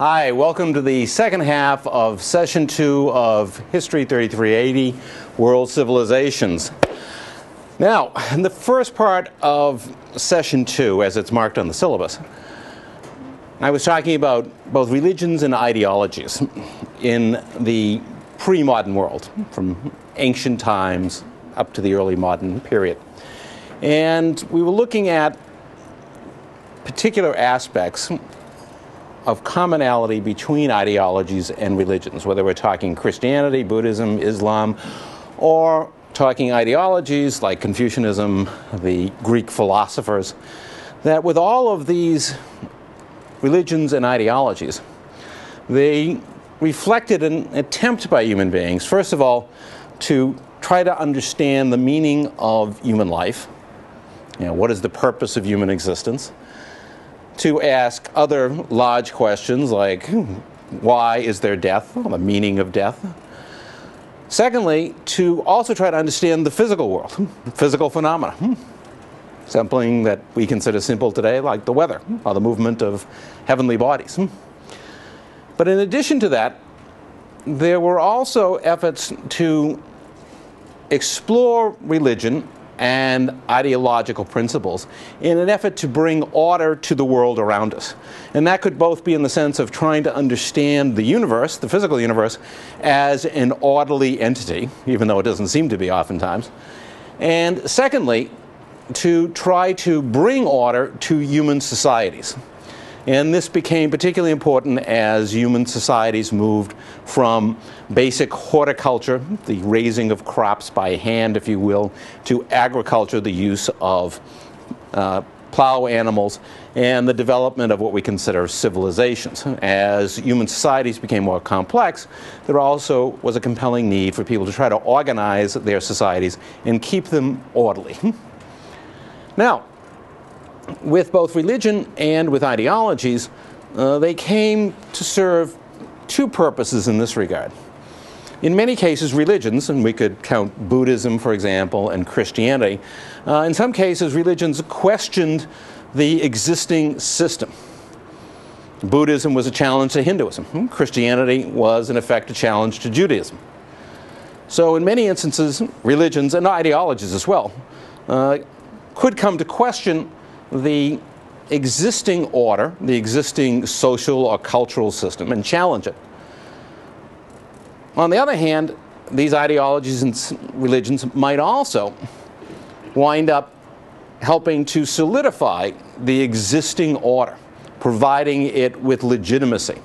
Hi, welcome to the second half of session two of History 3380 World Civilizations. Now, in the first part of session two, as it's marked on the syllabus, I was talking about both religions and ideologies in the pre modern world, from ancient times up to the early modern period. And we were looking at particular aspects of commonality between ideologies and religions, whether we're talking Christianity, Buddhism, Islam, or talking ideologies like Confucianism, the Greek philosophers, that with all of these religions and ideologies, they reflected an attempt by human beings, first of all, to try to understand the meaning of human life. You know, what is the purpose of human existence? To ask other large questions like why is there death, the meaning of death. Secondly, to also try to understand the physical world, physical phenomena, something that we consider simple today, like the weather or the movement of heavenly bodies. But in addition to that, there were also efforts to explore religion and ideological principles in an effort to bring order to the world around us. And that could both be in the sense of trying to understand the universe, the physical universe, as an orderly entity, even though it doesn't seem to be oftentimes. And secondly, to try to bring order to human societies. And this became particularly important as human societies moved from basic horticulture, the raising of crops by hand, if you will, to agriculture, the use of uh, plow animals, and the development of what we consider civilizations. As human societies became more complex, there also was a compelling need for people to try to organize their societies and keep them orderly. Now, with both religion and with ideologies, uh, they came to serve two purposes in this regard. In many cases, religions, and we could count Buddhism, for example, and Christianity, uh, in some cases, religions questioned the existing system. Buddhism was a challenge to Hinduism. Christianity was, in effect, a challenge to Judaism. So, in many instances, religions and ideologies as well uh, could come to question the existing order, the existing social or cultural system, and challenge it. On the other hand, these ideologies and religions might also wind up helping to solidify the existing order, providing it with legitimacy.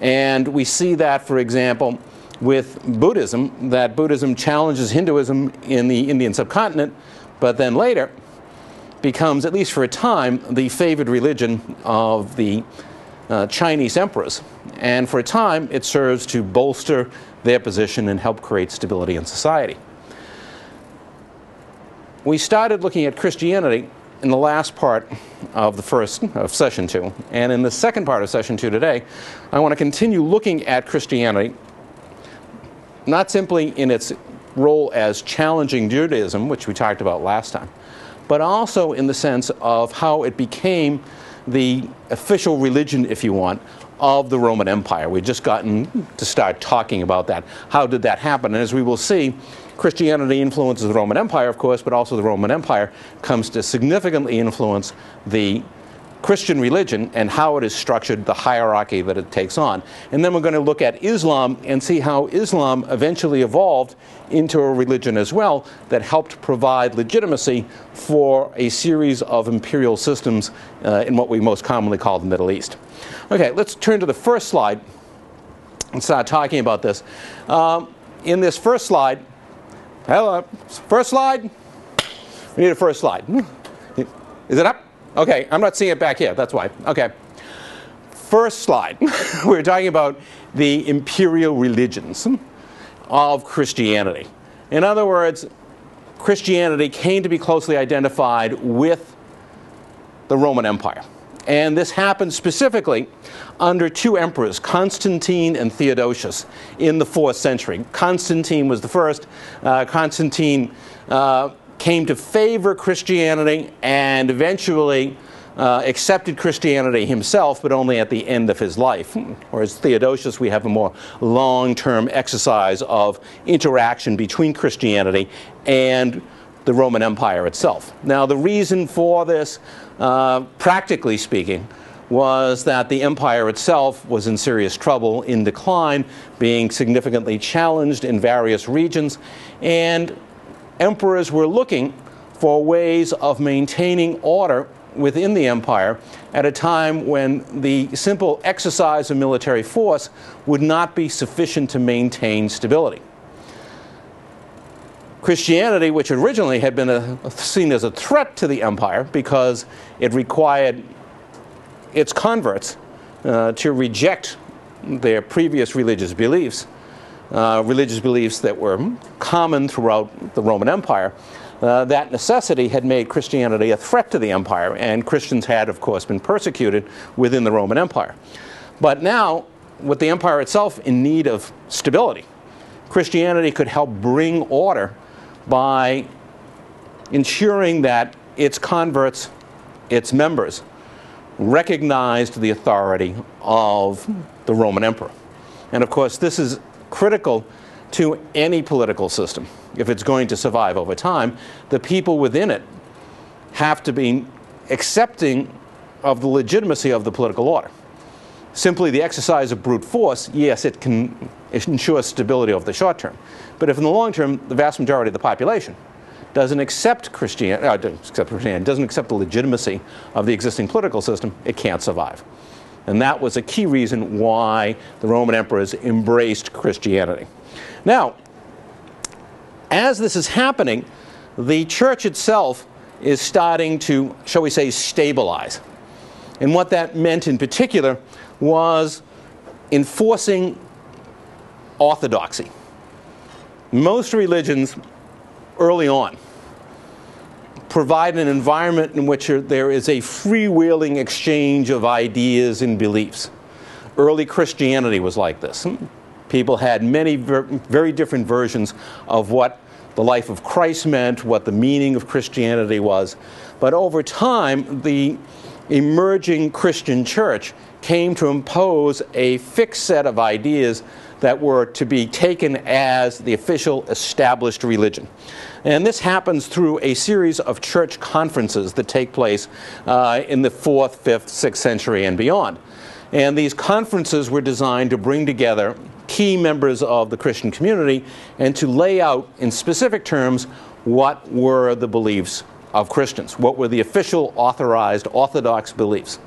And we see that, for example, with Buddhism, that Buddhism challenges Hinduism in the Indian subcontinent, but then later becomes, at least for a time, the favored religion of the uh, Chinese emperors. And for a time, it serves to bolster their position and help create stability in society. We started looking at Christianity in the last part of the first of session two. And in the second part of session two today, I want to continue looking at Christianity, not simply in its role as challenging Judaism, which we talked about last time, but also in the sense of how it became the official religion, if you want, of the Roman Empire. We've just gotten to start talking about that. How did that happen? And as we will see, Christianity influences the Roman Empire, of course, but also the Roman Empire comes to significantly influence the Christian religion and how it is structured, the hierarchy that it takes on. And then we're going to look at Islam and see how Islam eventually evolved into a religion as well that helped provide legitimacy for a series of imperial systems uh, in what we most commonly call the Middle East. Okay, let's turn to the first slide and start talking about this. Um, in this first slide, hello, first slide. We need a first slide. Is it up? Okay, I'm not seeing it back here. That's why. Okay. First slide. We're talking about the imperial religions of Christianity. In other words, Christianity came to be closely identified with the Roman Empire. And this happened specifically under two emperors, Constantine and Theodosius, in the fourth century. Constantine was the first. Uh, Constantine uh, came to favor Christianity and eventually uh, accepted Christianity himself, but only at the end of his life. Whereas Theodosius, we have a more long term exercise of interaction between Christianity and the Roman Empire itself. Now, the reason for this, uh, practically speaking, was that the empire itself was in serious trouble, in decline, being significantly challenged in various regions, and emperors were looking for ways of maintaining order within the empire at a time when the simple exercise of military force would not be sufficient to maintain stability. Christianity, which originally had been a, seen as a threat to the empire because it required its converts uh, to reject their previous religious beliefs, uh, religious beliefs that were common throughout the Roman Empire, uh, that necessity had made Christianity a threat to the empire, and Christians had, of course, been persecuted within the Roman Empire. But now, with the empire itself in need of stability, Christianity could help bring order by ensuring that its converts, its members, recognized the authority of the Roman emperor. And of course, this is critical to any political system. If it's going to survive over time, the people within it have to be accepting of the legitimacy of the political order. Simply the exercise of brute force, yes, it can ensure stability over the short term. But if in the long term, the vast majority of the population doesn't accept uh, Christianity, doesn't accept the legitimacy of the existing political system, it can't survive. And that was a key reason why the Roman emperors embraced Christianity. Now, as this is happening, the church itself is starting to, shall we say, stabilize. And what that meant in particular was enforcing orthodoxy. Most religions early on provide an environment in which there is a freewheeling exchange of ideas and beliefs. Early Christianity was like this. People had many very different versions of what the life of Christ meant, what the meaning of Christianity was. But over time, the emerging Christian church came to impose a fixed set of ideas that were to be taken as the official established religion. And this happens through a series of church conferences that take place uh, in the 4th, 5th, 6th century and beyond. And these conferences were designed to bring together key members of the Christian community and to lay out in specific terms what were the beliefs of Christians, what were the official authorized orthodox beliefs.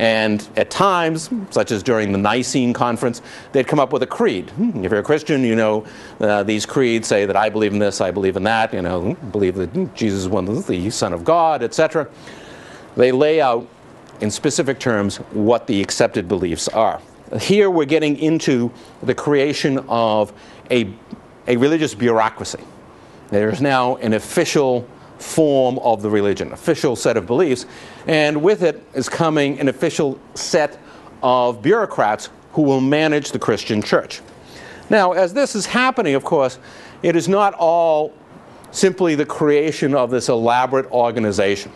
And at times, such as during the Nicene Conference, they'd come up with a creed. Hmm, if you're a Christian, you know uh, these creeds say that I believe in this, I believe in that, you know, believe that Jesus of the Son of God, etc. They lay out in specific terms what the accepted beliefs are. Here we're getting into the creation of a, a religious bureaucracy. There's now an official form of the religion, official set of beliefs, and with it is coming an official set of bureaucrats who will manage the Christian church. Now, as this is happening, of course, it is not all simply the creation of this elaborate organization.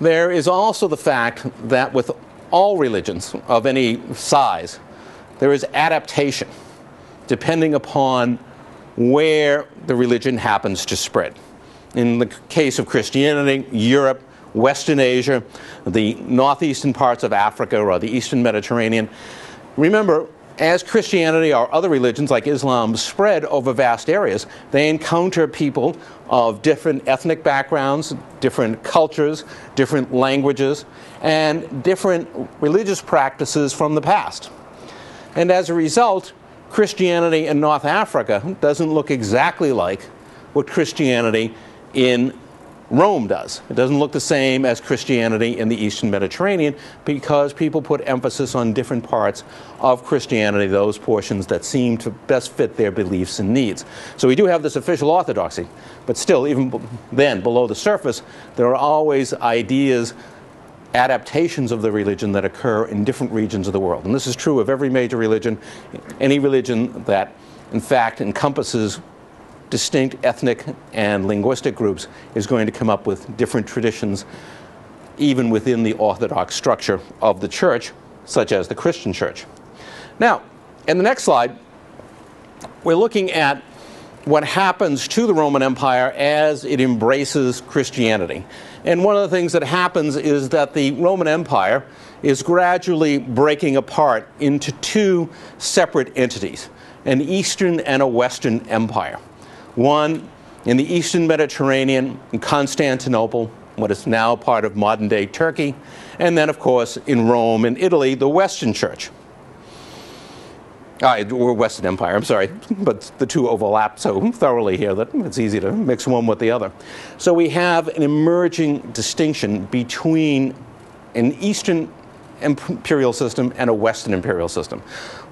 There is also the fact that with all religions of any size, there is adaptation depending upon where the religion happens to spread. In the case of Christianity, Europe, Western Asia, the northeastern parts of Africa or the eastern Mediterranean. Remember, as Christianity or other religions like Islam spread over vast areas, they encounter people of different ethnic backgrounds, different cultures, different languages, and different religious practices from the past. And as a result, Christianity in North Africa doesn't look exactly like what Christianity in Rome does. It doesn't look the same as Christianity in the Eastern Mediterranean because people put emphasis on different parts of Christianity, those portions that seem to best fit their beliefs and needs. So we do have this official orthodoxy, but still, even then, below the surface, there are always ideas adaptations of the religion that occur in different regions of the world. And this is true of every major religion, any religion that, in fact, encompasses distinct ethnic and linguistic groups is going to come up with different traditions, even within the Orthodox structure of the church, such as the Christian church. Now, in the next slide, we're looking at what happens to the Roman Empire as it embraces Christianity. And one of the things that happens is that the Roman Empire is gradually breaking apart into two separate entities an Eastern and a Western empire. One in the Eastern Mediterranean, in Constantinople, what is now part of modern day Turkey, and then, of course, in Rome and Italy, the Western Church. Uh, or Western Empire, I'm sorry, but the two overlap so thoroughly here that it's easy to mix one with the other. So we have an emerging distinction between an Eastern imperial system and a Western imperial system.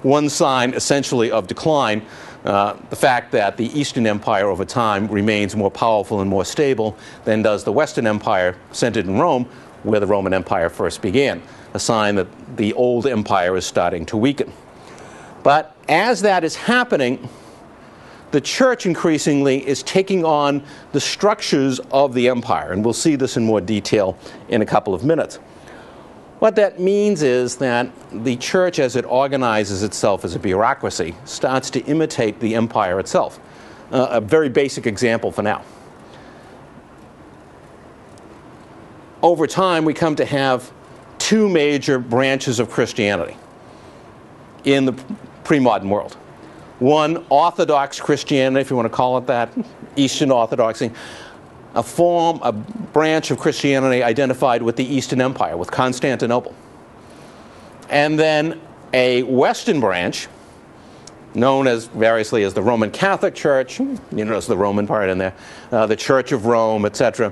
One sign, essentially, of decline, uh, the fact that the Eastern Empire over time remains more powerful and more stable than does the Western Empire centered in Rome, where the Roman Empire first began, a sign that the old empire is starting to weaken. But as that is happening, the church increasingly is taking on the structures of the empire, and we'll see this in more detail in a couple of minutes. What that means is that the church, as it organizes itself as a bureaucracy, starts to imitate the empire itself. Uh, a very basic example for now. Over time, we come to have two major branches of Christianity in the pre modern world. One, Orthodox Christianity, if you want to call it that, Eastern Orthodoxy, a form, a branch of Christianity identified with the Eastern Empire, with Constantinople. And then a Western branch, known as variously as the Roman Catholic Church, you notice the Roman part in there, uh, the Church of Rome, etc.,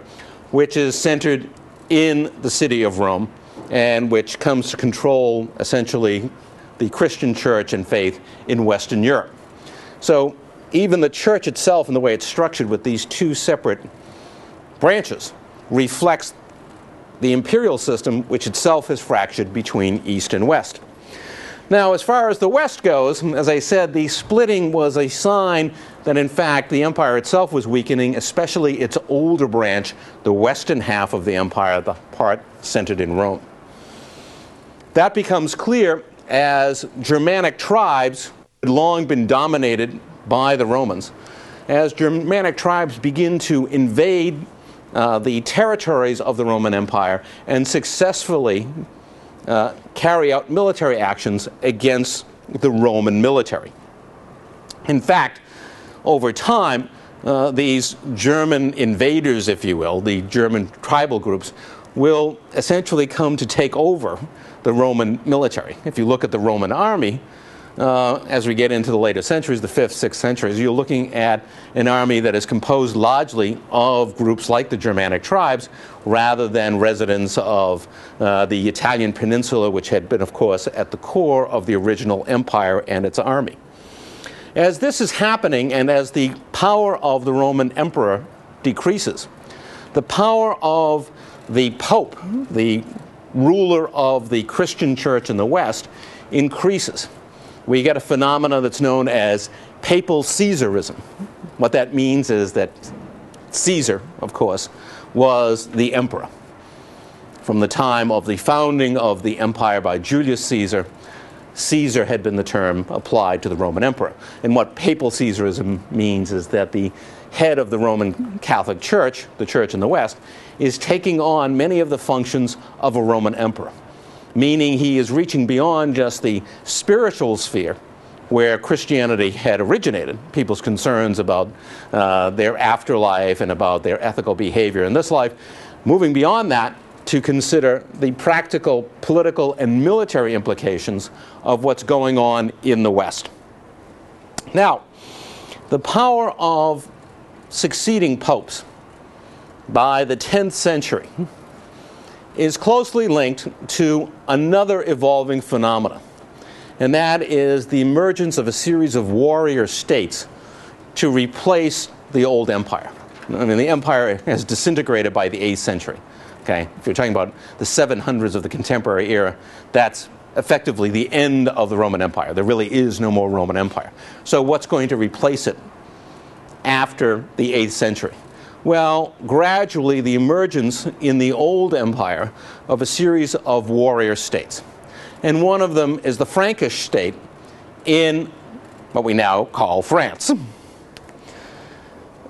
which is centered in the city of Rome and which comes to control essentially the Christian church and faith in Western Europe. So even the church itself and the way it's structured with these two separate branches reflects the imperial system, which itself is fractured between East and West. Now, as far as the West goes, as I said, the splitting was a sign that, in fact, the empire itself was weakening, especially its older branch, the western half of the empire, the part centered in Rome. That becomes clear as Germanic tribes had long been dominated by the Romans. As Germanic tribes begin to invade uh, the territories of the Roman Empire and successfully uh, carry out military actions against the Roman military. In fact, over time, uh, these German invaders, if you will, the German tribal groups, will essentially come to take over the Roman military. If you look at the Roman army, uh, as we get into the later centuries, the 5th, 6th centuries, you're looking at an army that is composed largely of groups like the Germanic tribes rather than residents of uh, the Italian peninsula, which had been, of course, at the core of the original empire and its army. As this is happening, and as the power of the Roman emperor decreases, the power of the Pope, the ruler of the Christian church in the West, increases we get a phenomenon that's known as papal Caesarism. What that means is that Caesar, of course, was the emperor. From the time of the founding of the empire by Julius Caesar, Caesar had been the term applied to the Roman emperor. And what papal Caesarism means is that the head of the Roman Catholic Church, the church in the West, is taking on many of the functions of a Roman emperor meaning he is reaching beyond just the spiritual sphere where Christianity had originated, people's concerns about uh, their afterlife and about their ethical behavior in this life, moving beyond that to consider the practical, political, and military implications of what's going on in the West. Now, the power of succeeding popes by the 10th century is closely linked to another evolving phenomenon, and that is the emergence of a series of warrior states to replace the old empire. I mean, the empire has disintegrated by the 8th century. Okay, if you're talking about the 700s of the contemporary era, that's effectively the end of the Roman Empire. There really is no more Roman Empire. So, what's going to replace it? After the 8th century? Well, gradually the emergence in the old empire of a series of warrior states. And one of them is the Frankish state in what we now call France.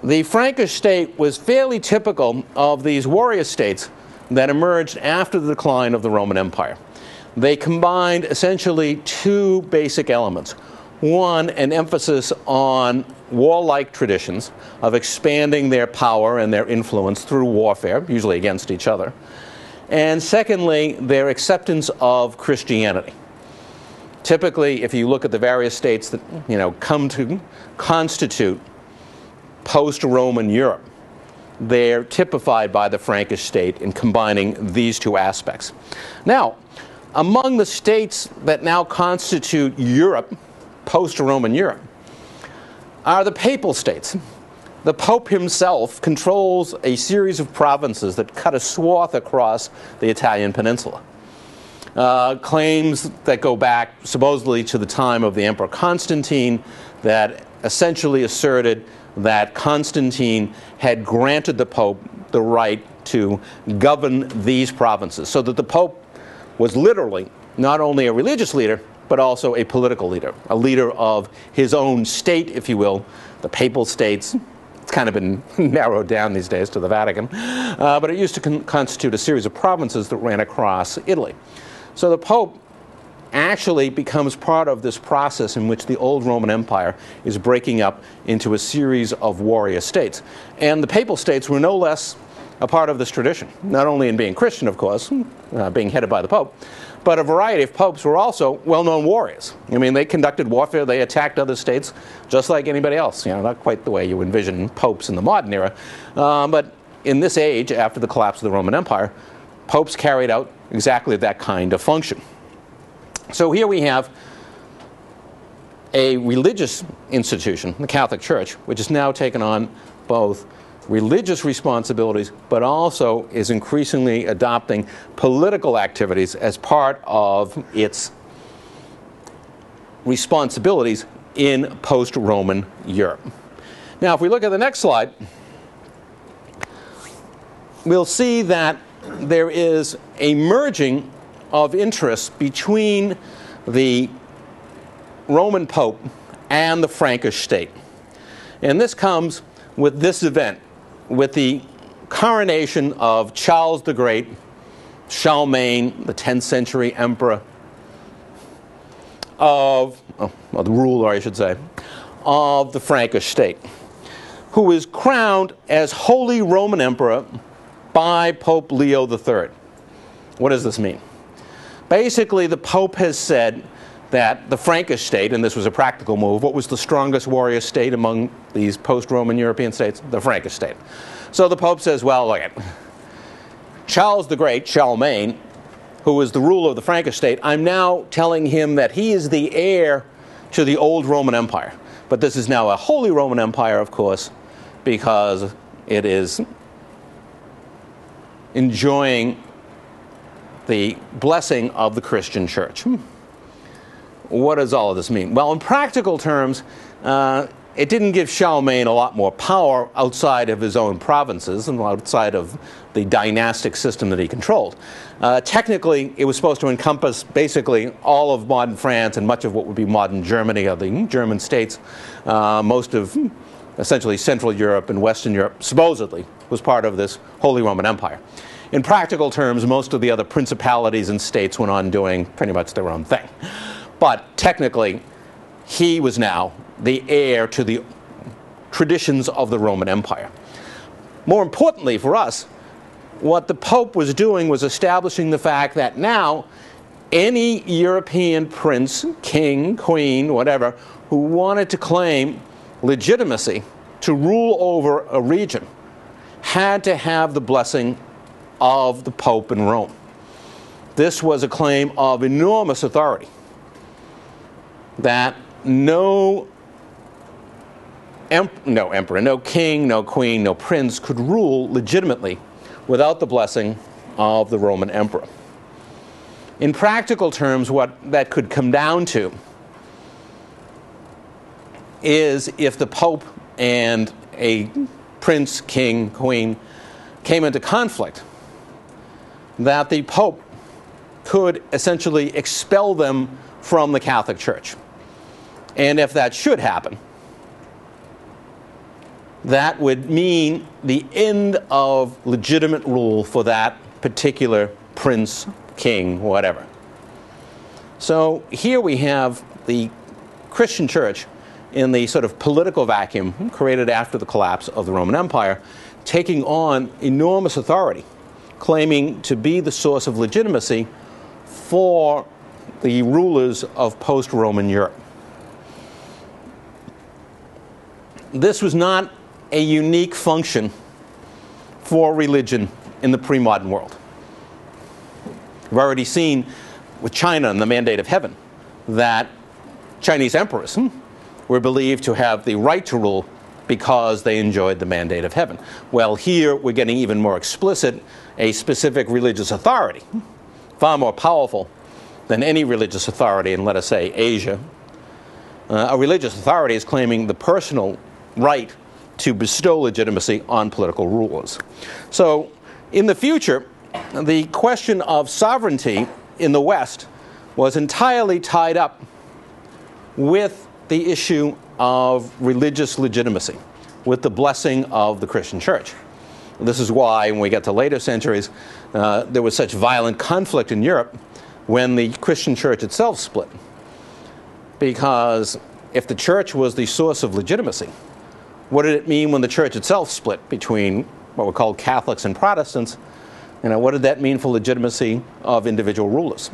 The Frankish state was fairly typical of these warrior states that emerged after the decline of the Roman Empire. They combined essentially two basic elements. One, an emphasis on warlike traditions of expanding their power and their influence through warfare, usually against each other. And secondly, their acceptance of Christianity. Typically, if you look at the various states that you know come to constitute post-Roman Europe, they're typified by the Frankish state in combining these two aspects. Now, among the states that now constitute Europe, post-Roman Europe, are the papal states. The Pope himself controls a series of provinces that cut a swath across the Italian peninsula. Uh, claims that go back supposedly to the time of the Emperor Constantine that essentially asserted that Constantine had granted the Pope the right to govern these provinces, so that the Pope was literally not only a religious leader, but also a political leader, a leader of his own state, if you will, the papal states. It's kind of been narrowed down these days to the Vatican, uh, but it used to con- constitute a series of provinces that ran across Italy. So the Pope actually becomes part of this process in which the old Roman Empire is breaking up into a series of warrior states. And the papal states were no less a part of this tradition, not only in being Christian, of course, uh, being headed by the Pope, but a variety of popes were also well-known warriors. I mean, they conducted warfare, they attacked other states just like anybody else. You know, not quite the way you envision popes in the modern era, um, but in this age, after the collapse of the Roman Empire, popes carried out exactly that kind of function. So here we have a religious institution, the Catholic Church, which has now taken on both religious responsibilities, but also is increasingly adopting political activities as part of its responsibilities in post Roman Europe. Now, if we look at the next slide, we'll see that there is a merging of interests between the Roman Pope and the Frankish state. And this comes with this event with the coronation of Charles the Great, Charlemagne, the 10th century emperor of, oh, well, the ruler, I should say, of the Frankish state, who was crowned as Holy Roman Emperor by Pope Leo III. What does this mean? Basically, the Pope has said that the Frankish state, and this was a practical move, what was the strongest warrior state among these post-Roman European states? The Frankish state. So the Pope says, well, look, at Charles the Great, Charlemagne, who was the ruler of the Frankish state, I'm now telling him that he is the heir to the old Roman Empire. But this is now a Holy Roman Empire, of course, because it is enjoying the blessing of the Christian church. Hmm. What does all of this mean? Well, in practical terms, uh, it didn't give Charlemagne a lot more power outside of his own provinces and outside of the dynastic system that he controlled. Uh, technically, it was supposed to encompass basically all of modern France and much of what would be modern Germany, or the German states. Uh, most of essentially Central Europe and Western Europe, supposedly, was part of this Holy Roman Empire. In practical terms, most of the other principalities and states went on doing pretty much their own thing. But technically, he was now the heir to the traditions of the Roman Empire. More importantly for us, what the Pope was doing was establishing the fact that now any European prince, king, queen, whatever, who wanted to claim legitimacy to rule over a region had to have the blessing of the Pope in Rome. This was a claim of enormous authority that no, no emperor, no king, no queen, no prince could rule legitimately without the blessing of the Roman emperor. In practical terms, what that could come down to is if the Pope and a prince, king, queen came into conflict, that the Pope could essentially expel them from the Catholic Church. And if that should happen, that would mean the end of legitimate rule for that particular prince, king, whatever. So here we have the Christian church in the sort of political vacuum created after the collapse of the Roman Empire, taking on enormous authority, claiming to be the source of legitimacy for the rulers of post Roman Europe. This was not a unique function for religion in the pre modern world. We've already seen with China and the Mandate of Heaven that Chinese emperors hmm, were believed to have the right to rule because they enjoyed the mandate of heaven. Well, here we're getting even more explicit a specific religious authority, far more powerful than any religious authority in, let us say, Asia. Uh, a religious authority is claiming the personal right to bestow legitimacy on political rulers. So, in the future, the question of sovereignty in the West was entirely tied up with the issue of religious legitimacy, with the blessing of the Christian church. This is why, when we get to later centuries, uh, there was such violent conflict in Europe when the Christian church itself split. Because if the church was the source of legitimacy, what did it mean when the church itself split between what were called Catholics and Protestants? You know, what did that mean for legitimacy of individual rulers?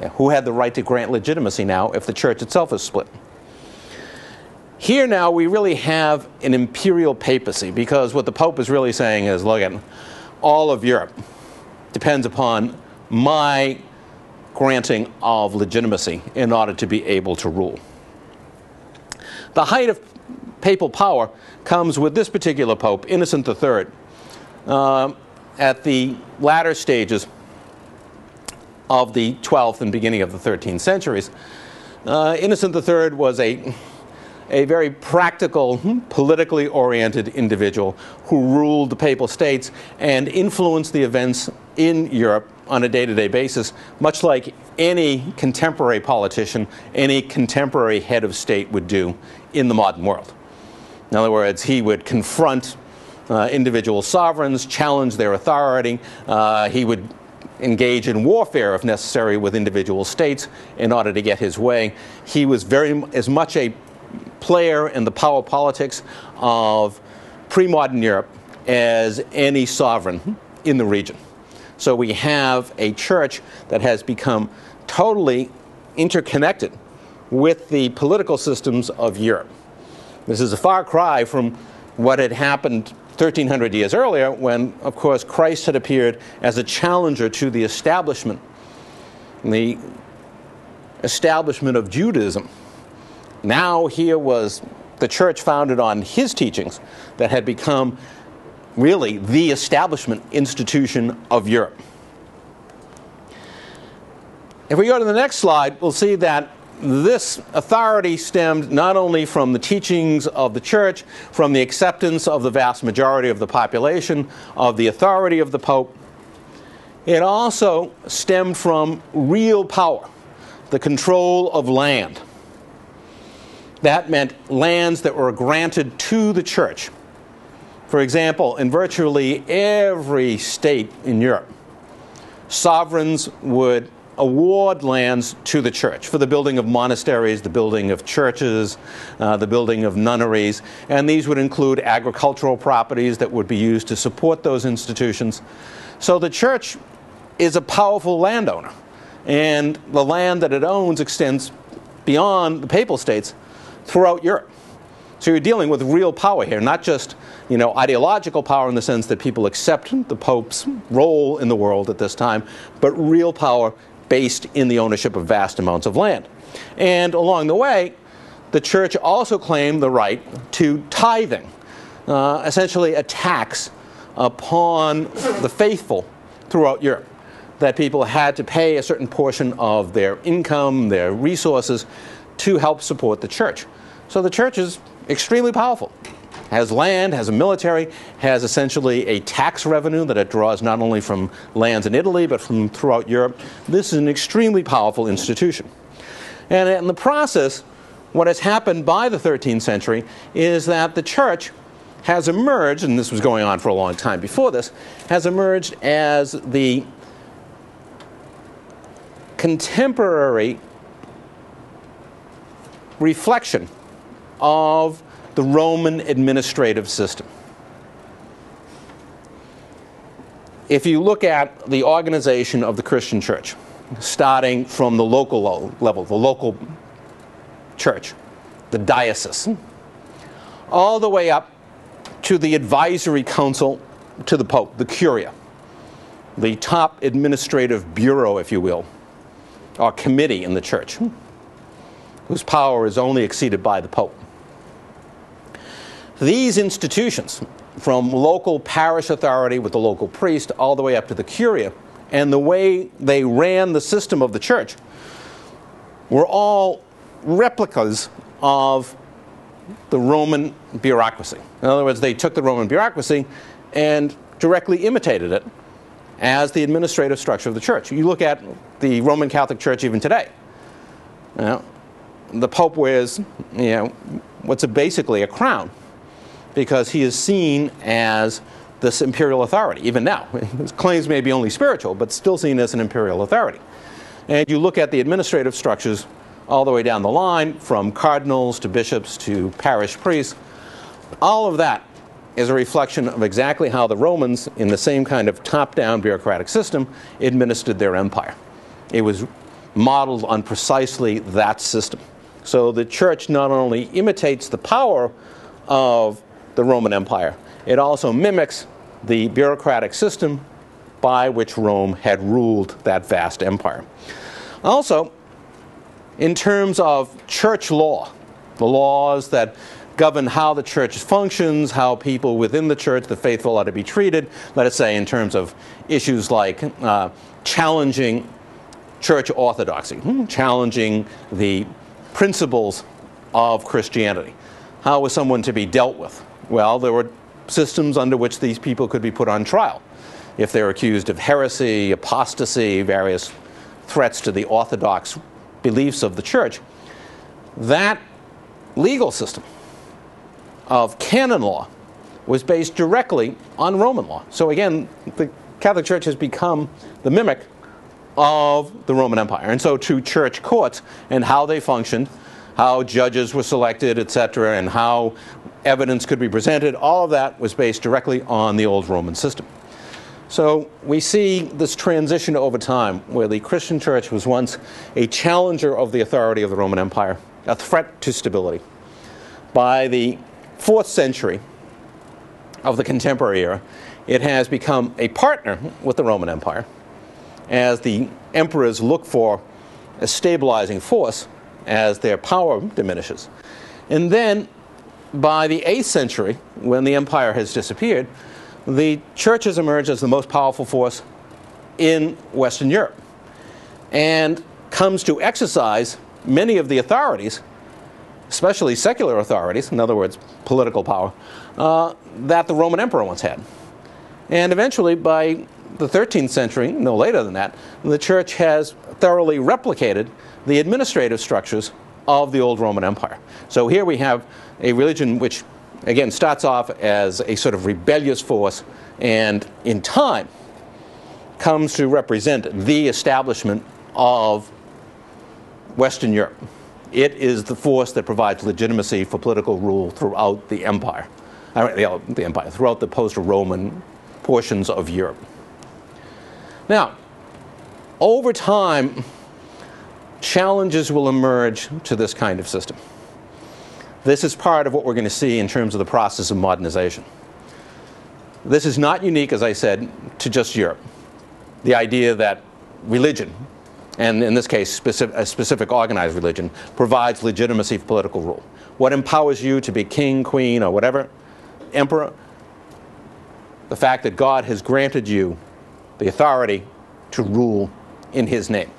Yeah, who had the right to grant legitimacy now if the church itself is split? Here now we really have an imperial papacy because what the Pope is really saying is look at all of Europe depends upon my granting of legitimacy in order to be able to rule. The height of papal power comes with this particular Pope, Innocent III, uh, at the latter stages of the 12th and beginning of the 13th centuries. Uh, Innocent III was a, a very practical, politically oriented individual who ruled the Papal States and influenced the events in Europe on a day to day basis, much like any contemporary politician, any contemporary head of state would do in the modern world. In other words, he would confront uh, individual sovereigns, challenge their authority. Uh, he would engage in warfare, if necessary, with individual states in order to get his way. He was very as much a player in the power politics of pre-modern Europe as any sovereign in the region. So we have a church that has become totally interconnected with the political systems of Europe. This is a far cry from what had happened 1300 years earlier, when, of course, Christ had appeared as a challenger to the establishment, the establishment of Judaism. Now, here was the church founded on his teachings that had become really the establishment institution of Europe. If we go to the next slide, we'll see that this authority stemmed not only from the teachings of the church, from the acceptance of the vast majority of the population, of the authority of the Pope, it also stemmed from real power, the control of land. That meant lands that were granted to the church. For example, in virtually every state in Europe, sovereigns would award lands to the church for the building of monasteries, the building of churches, uh, the building of nunneries, and these would include agricultural properties that would be used to support those institutions. So the church is a powerful landowner, and the land that it owns extends beyond the papal states throughout Europe. So you're dealing with real power here, not just you know, ideological power in the sense that people accept the Pope's role in the world at this time, but real power based in the ownership of vast amounts of land. And along the way, the church also claimed the right to tithing, uh, essentially a tax upon the faithful throughout Europe. That people had to pay a certain portion of their income, their resources, to help support the church. So the church is extremely powerful, has land, has a military, has essentially a tax revenue that it draws not only from lands in Italy but from throughout Europe. This is an extremely powerful institution. And in the process, what has happened by the 13th century is that the church has emerged, and this was going on for a long time before this, has emerged as the contemporary reflection of the Roman administrative system. If you look at the organization of the Christian church, starting from the local level, the local church, the diocese, all the way up to the advisory council to the Pope, the Curia, the top administrative bureau, if you will, or committee in the church, whose power is only exceeded by the Pope. These institutions, from local parish authority with the local priest all the way up to the Curia, and the way they ran the system of the church, were all replicas of the Roman bureaucracy. In other words, they took the Roman bureaucracy and directly imitated it as the administrative structure of the church. You look at the Roman Catholic Church even today. You know, the Pope wears, you know, what's a basically a crown because he is seen as this imperial authority, even now. His claims may be only spiritual, but still seen as an imperial authority. And you look at the administrative structures all the way down the line, from cardinals to bishops to parish priests, all of that is a reflection of exactly how the Romans, in the same kind of top down bureaucratic system, administered their empire. It was modeled on precisely that system. So the church not only imitates the power of the Roman Empire, it also mimics the bureaucratic system by which Rome had ruled that vast empire. Also, in terms of church law, the laws that govern how the church functions, how people within the church, the faithful, are to be treated, let us say in terms of issues like uh, challenging church orthodoxy, hmm, challenging the principles of Christianity. How was someone to be dealt with? Well, there were systems under which these people could be put on trial. If they're accused of heresy, apostasy, various threats to the orthodox beliefs of the church, that legal system of canon law was based directly on Roman law. So again, the Catholic Church has become the mimic of the Roman Empire. And so to church courts and how they functioned, how judges were selected, etc., and how evidence could be presented, all of that was based directly on the old Roman system. So we see this transition over time where the Christian church was once a challenger of the authority of the Roman Empire, a threat to stability. By the fourth century of the contemporary era, it has become a partner with the Roman Empire as the emperors look for a stabilizing force as their power diminishes. And then by the 8th century, when the empire has disappeared, the church has emerged as the most powerful force in Western Europe and comes to exercise many of the authorities, especially secular authorities, in other words, political power, uh, that the Roman emperor once had. And eventually, by the 13th century, no later than that, the church has thoroughly replicated the administrative structures of the old Roman Empire. So here we have a religion which, again, starts off as a sort of rebellious force and in time comes to represent the establishment of Western Europe. It is the force that provides legitimacy for political rule throughout the empire, uh, uh, the empire, throughout the post-Roman portions of Europe. Now, over time, challenges will emerge to this kind of system. This is part of what we're going to see in terms of the process of modernization. This is not unique, as I said, to just Europe. The idea that religion, and in this case, specific, a specific organized religion, provides legitimacy for political rule. What empowers you to be king, queen, or whatever, emperor? The fact that God has granted you the authority to rule in his name,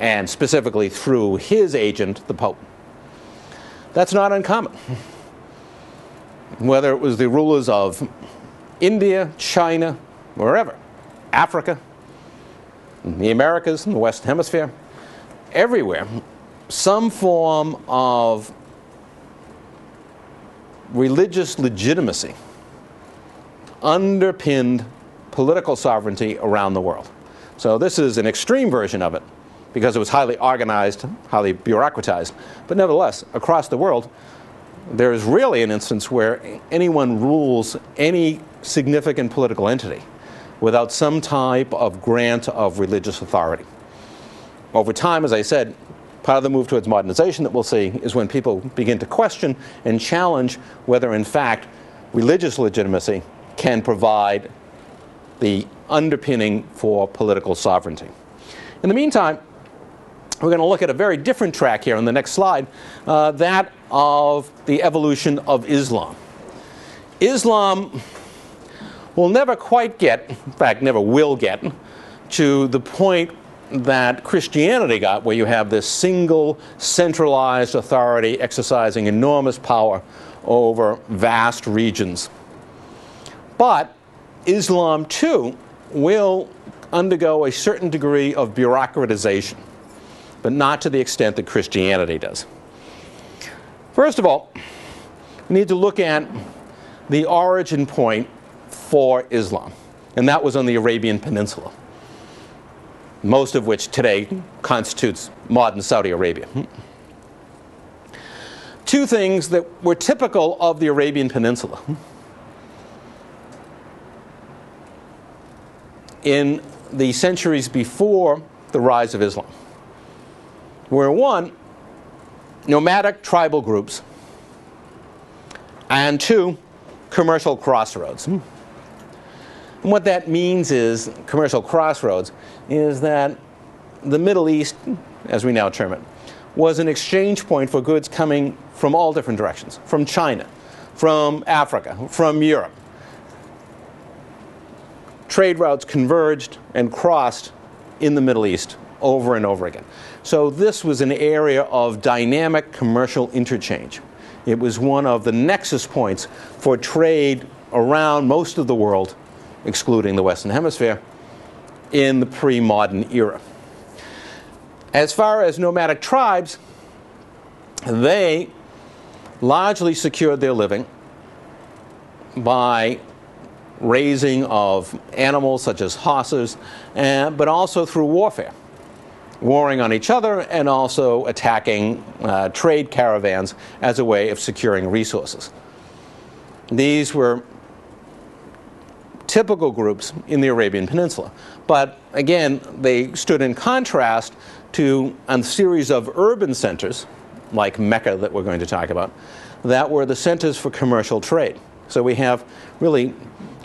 and specifically through his agent, the Pope. That's not uncommon. whether it was the rulers of India, China, wherever, Africa, the Americas, the Western Hemisphere, everywhere, some form of religious legitimacy underpinned political sovereignty around the world. So this is an extreme version of it because it was highly organized, highly bureaucratized. But nevertheless, across the world, there is really an instance where anyone rules any significant political entity without some type of grant of religious authority. Over time, as I said, part of the move towards modernization that we'll see is when people begin to question and challenge whether, in fact, religious legitimacy can provide the underpinning for political sovereignty. In the meantime, we're going to look at a very different track here on the next slide uh, that of the evolution of Islam. Islam will never quite get, in fact, never will get, to the point that Christianity got, where you have this single centralized authority exercising enormous power over vast regions. But Islam, too, will undergo a certain degree of bureaucratization but not to the extent that Christianity does. First of all, we need to look at the origin point for Islam, and that was on the Arabian Peninsula, most of which today constitutes modern Saudi Arabia. Two things that were typical of the Arabian Peninsula. In the centuries before the rise of Islam were one, nomadic tribal groups, and two, commercial crossroads. Hmm. And what that means is, commercial crossroads, is that the Middle East, as we now term it, was an exchange point for goods coming from all different directions from China, from Africa, from Europe. Trade routes converged and crossed in the Middle East over and over again. So this was an area of dynamic commercial interchange. It was one of the nexus points for trade around most of the world, excluding the Western Hemisphere, in the pre modern era. As far as nomadic tribes, they largely secured their living by raising of animals such as horses, uh, but also through warfare warring on each other and also attacking uh, trade caravans as a way of securing resources. These were typical groups in the Arabian Peninsula. But again, they stood in contrast to a series of urban centers, like Mecca that we're going to talk about, that were the centers for commercial trade. So we have really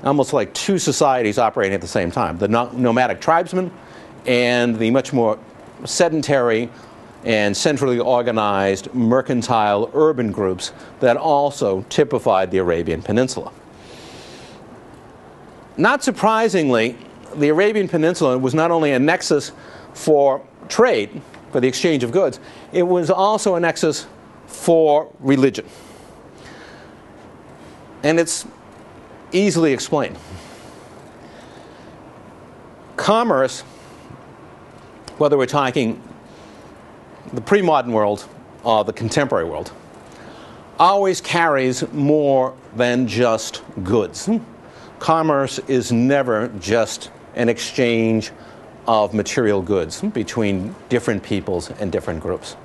almost like two societies operating at the same time the nomadic tribesmen and the much more sedentary and centrally organized mercantile urban groups that also typified the Arabian Peninsula. Not surprisingly, the Arabian Peninsula was not only a nexus for trade, for the exchange of goods, it was also a nexus for religion. And it's easily explained. Commerce whether we're talking the pre modern world or the contemporary world, always carries more than just goods. Hmm. Commerce is never just an exchange of material goods hmm. between different peoples and different groups.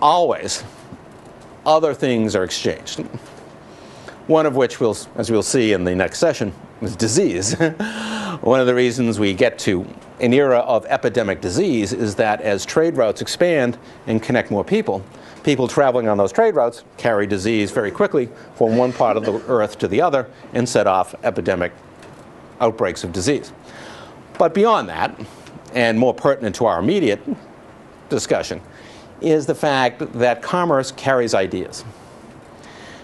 Always, other things are exchanged. One of which, we'll, as we'll see in the next session, is disease. One of the reasons we get to an era of epidemic disease is that as trade routes expand and connect more people, people traveling on those trade routes carry disease very quickly from one part of the earth to the other and set off epidemic outbreaks of disease. But beyond that, and more pertinent to our immediate discussion, is the fact that commerce carries ideas.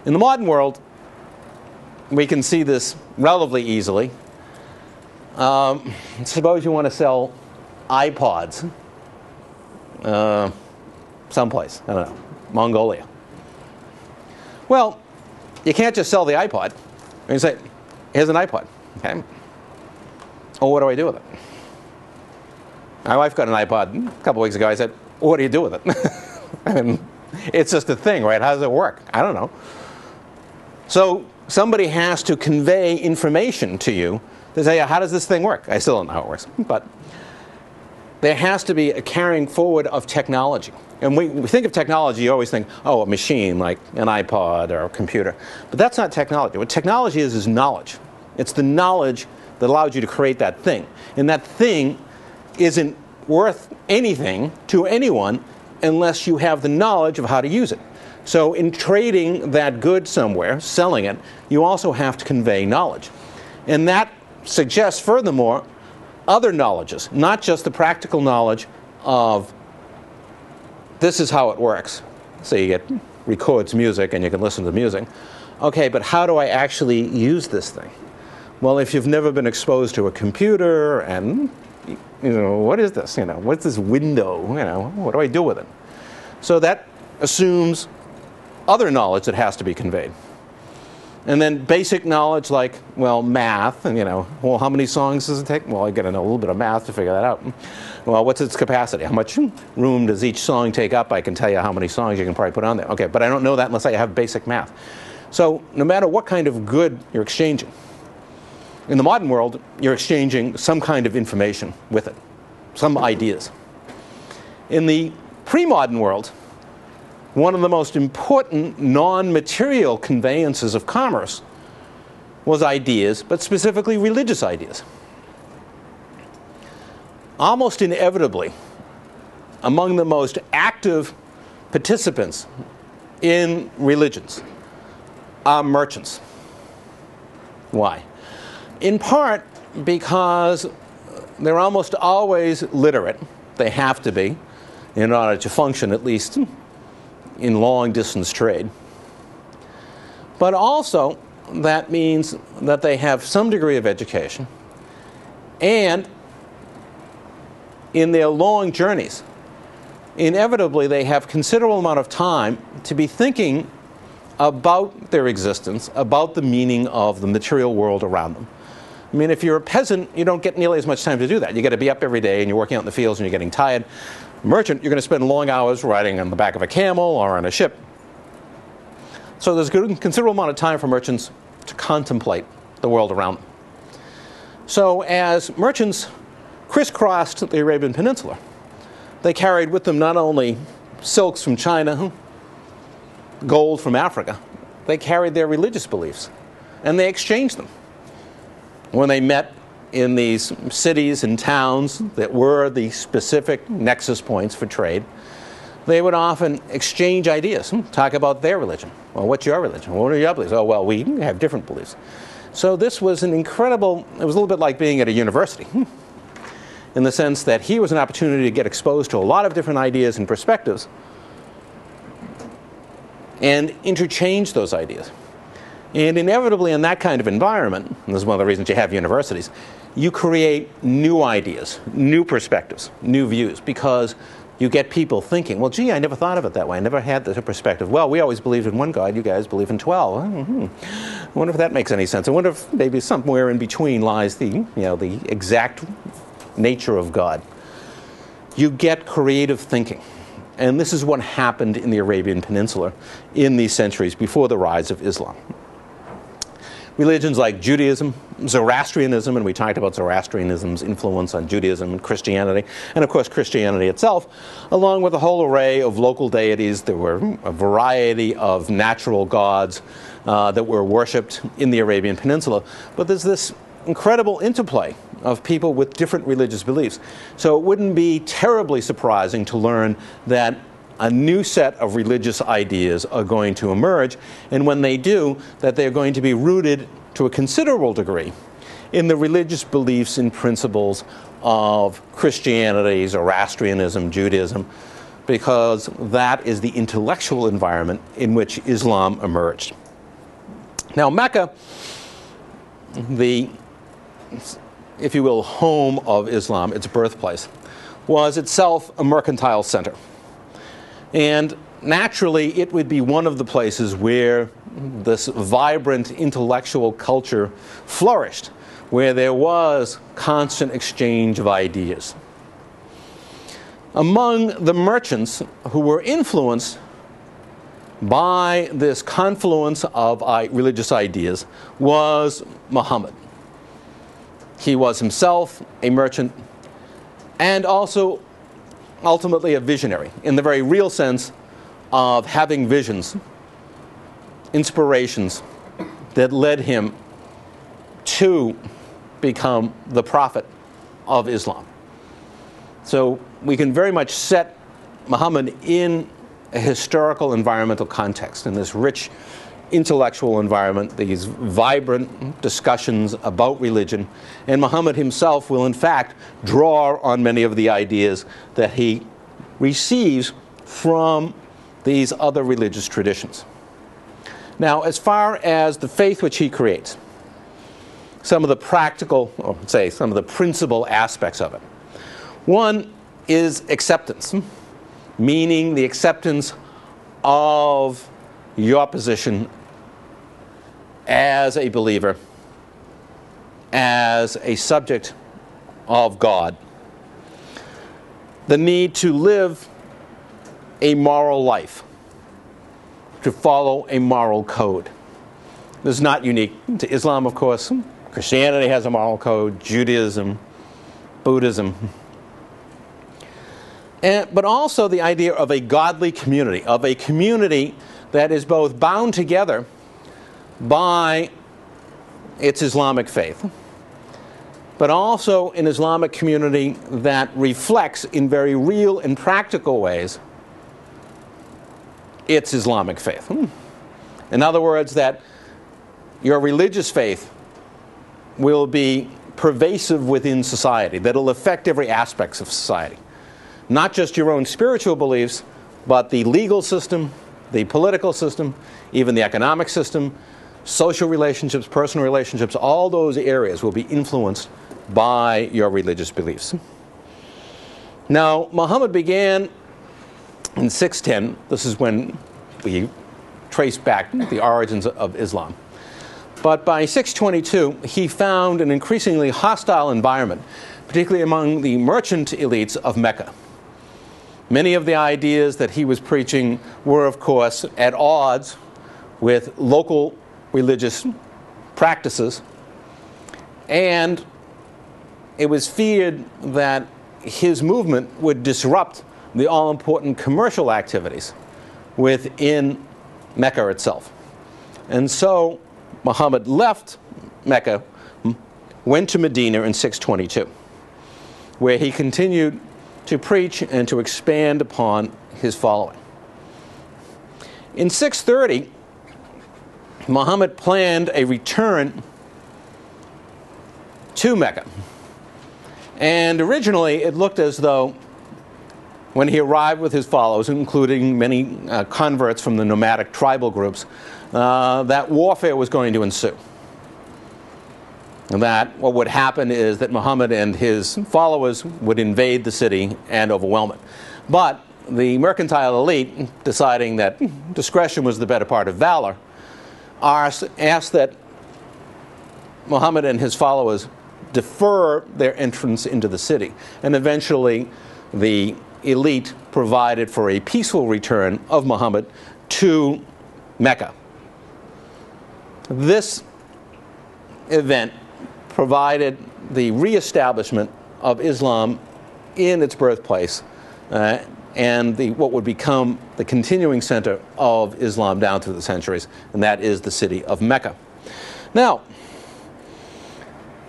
In the modern world, we can see this relatively easily um, suppose you want to sell iPods uh, someplace, I don't know, Mongolia. Well, you can't just sell the iPod you say, here's an iPod. Okay. Oh, what do I do with it? My wife got an iPod a couple weeks ago. I said, well, what do you do with it? I mean, it's just a thing, right? How does it work? I don't know. So somebody has to convey information to you to say, "Yeah, how does this thing work? I still don't know how it works. But there has to be a carrying forward of technology. And when we think of technology, you always think, oh, a machine like an iPod or a computer. But that's not technology. What technology is, is knowledge. It's the knowledge that allows you to create that thing. And that thing isn't worth anything to anyone unless you have the knowledge of how to use it. So, in trading that good somewhere, selling it, you also have to convey knowledge. And that suggests, furthermore, other knowledges, not just the practical knowledge of this is how it works. So, you get records music and you can listen to music. Okay, but how do I actually use this thing? Well, if you've never been exposed to a computer and you know, what is this? You know, what's this window? You know, what do I do with it? So that assumes other knowledge that has to be conveyed. And then basic knowledge like, well, math, and you know, well, how many songs does it take? Well, I got to know a little bit of math to figure that out. Well, what's its capacity? How much room does each song take up? I can tell you how many songs you can probably put on there. Okay, but I don't know that unless I have basic math. So no matter what kind of good you're exchanging, in the modern world, you're exchanging some kind of information with it, some ideas. In the pre modern world, one of the most important non material conveyances of commerce was ideas, but specifically religious ideas. Almost inevitably, among the most active participants in religions are merchants. Why? in part because they're almost always literate. They have to be in order to function, at least in long distance trade. But also, that means that they have some degree of education and in their long journeys, inevitably they have considerable amount of time to be thinking about their existence, about the meaning of the material world around them. I mean, if you're a peasant, you don't get nearly as much time to do that. You got to be up every day and you're working out in the fields and you're getting tired. Merchant, you're going to spend long hours riding on the back of a camel or on a ship. So there's a considerable amount of time for merchants to contemplate the world around them. So as merchants crisscrossed the Arabian Peninsula, they carried with them not only silks from China, gold from Africa, they carried their religious beliefs and they exchanged them when they met in these cities and towns that were the specific nexus points for trade, they would often exchange ideas, hmm, talk about their religion. Well, what's your religion? What are your beliefs? Oh, well, we have different beliefs. So this was an incredible, it was a little bit like being at a university hmm, in the sense that here was an opportunity to get exposed to a lot of different ideas and perspectives and interchange those ideas. And inevitably, in that kind of environment, and this is one of the reasons you have universities, you create new ideas, new perspectives, new views, because you get people thinking, well, gee, I never thought of it that way. I never had this perspective. Well, we always believed in one God. You guys believe in 12. Mm-hmm. I wonder if that makes any sense. I wonder if maybe somewhere in between lies the, you know, the exact nature of God. You get creative thinking. And this is what happened in the Arabian Peninsula in these centuries before the rise of Islam religions like Judaism, Zoroastrianism, and we talked about Zoroastrianism's influence on Judaism and Christianity, and of course Christianity itself, along with a whole array of local deities. There were a variety of natural gods uh, that were worshipped in the Arabian Peninsula. But there's this incredible interplay of people with different religious beliefs. So it wouldn't be terribly surprising to learn that a new set of religious ideas are going to emerge, and when they do, that they're going to be rooted to a considerable degree in the religious beliefs and principles of Christianity, Zoroastrianism, Judaism, because that is the intellectual environment in which Islam emerged. Now, Mecca, the, if you will, home of Islam, its birthplace, was itself a mercantile center. And naturally, it would be one of the places where this vibrant intellectual culture flourished, where there was constant exchange of ideas. Among the merchants who were influenced by this confluence of religious ideas was Muhammad. He was himself a merchant and also ultimately a visionary in the very real sense of having visions, inspirations that led him to become the prophet of Islam. So we can very much set Muhammad in a historical environmental context, in this rich intellectual environment, these vibrant discussions about religion. And Muhammad himself will, in fact, draw on many of the ideas that he receives from these other religious traditions. Now, as far as the faith which he creates, some of the practical, or say, some of the principal aspects of it. One is acceptance, meaning the acceptance of your position as a believer, as a subject of God. The need to live a moral life, to follow a moral code. This is not unique to Islam, of course. Christianity has a moral code, Judaism, Buddhism. And, but also the idea of a godly community, of a community that is both bound together by its Islamic faith, but also an Islamic community that reflects in very real and practical ways its Islamic faith. Hmm. In other words, that your religious faith will be pervasive within society, that it'll affect every aspect of society. Not just your own spiritual beliefs, but the legal system, the political system, even the economic system, social relationships, personal relationships, all those areas will be influenced by your religious beliefs. Now, Muhammad began in 610. This is when we trace back the origins of Islam. But by 622, he found an increasingly hostile environment, particularly among the merchant elites of Mecca. Many of the ideas that he was preaching were, of course, at odds with local religious practices, and it was feared that his movement would disrupt the all important commercial activities within Mecca itself. And so Muhammad left Mecca, went to Medina in 622, where he continued to preach and to expand upon his following. In 630, Muhammad planned a return to Mecca. And originally, it looked as though when he arrived with his followers, including many uh, converts from the nomadic tribal groups, uh, that warfare was going to ensue. And that what would happen is that Muhammad and his followers would invade the city and overwhelm it. But the mercantile elite, deciding that discretion was the better part of valor, asked that Muhammad and his followers defer their entrance into the city. And eventually, the elite provided for a peaceful return of Muhammad to Mecca. This event provided the reestablishment of Islam in its birthplace uh, and the, what would become the continuing center of Islam down through the centuries, and that is the city of Mecca. Now,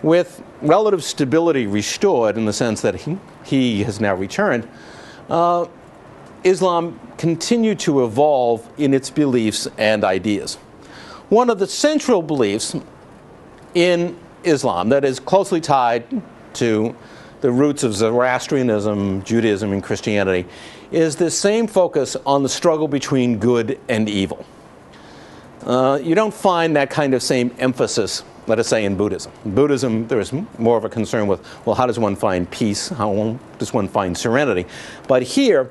with relative stability restored in the sense that he, he has now returned, uh, Islam continued to evolve in its beliefs and ideas. One of the central beliefs in Islam that is closely tied to the roots of Zoroastrianism, Judaism, and Christianity is this same focus on the struggle between good and evil. Uh, you don't find that kind of same emphasis, let us say, in Buddhism. In Buddhism, there is more of a concern with, well, how does one find peace? How does one find serenity? But here,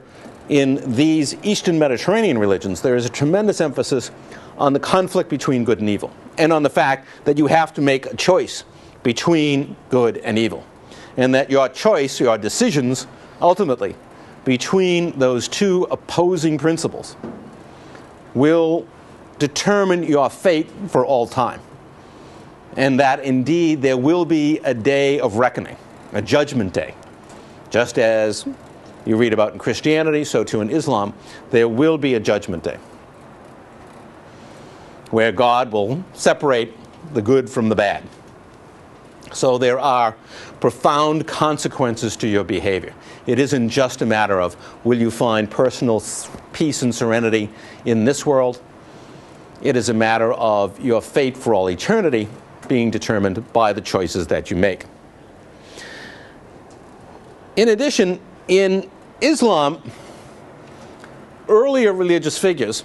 in these Eastern Mediterranean religions, there is a tremendous emphasis on the conflict between good and evil, and on the fact that you have to make a choice between good and evil, and that your choice, your decisions, ultimately, between those two opposing principles will determine your fate for all time. And that indeed there will be a day of reckoning, a judgment day. Just as you read about in Christianity, so too in Islam, there will be a judgment day where God will separate the good from the bad. So there are profound consequences to your behavior. It isn't just a matter of will you find personal peace and serenity in this world? It is a matter of your fate for all eternity being determined by the choices that you make. In addition, in Islam, earlier religious figures,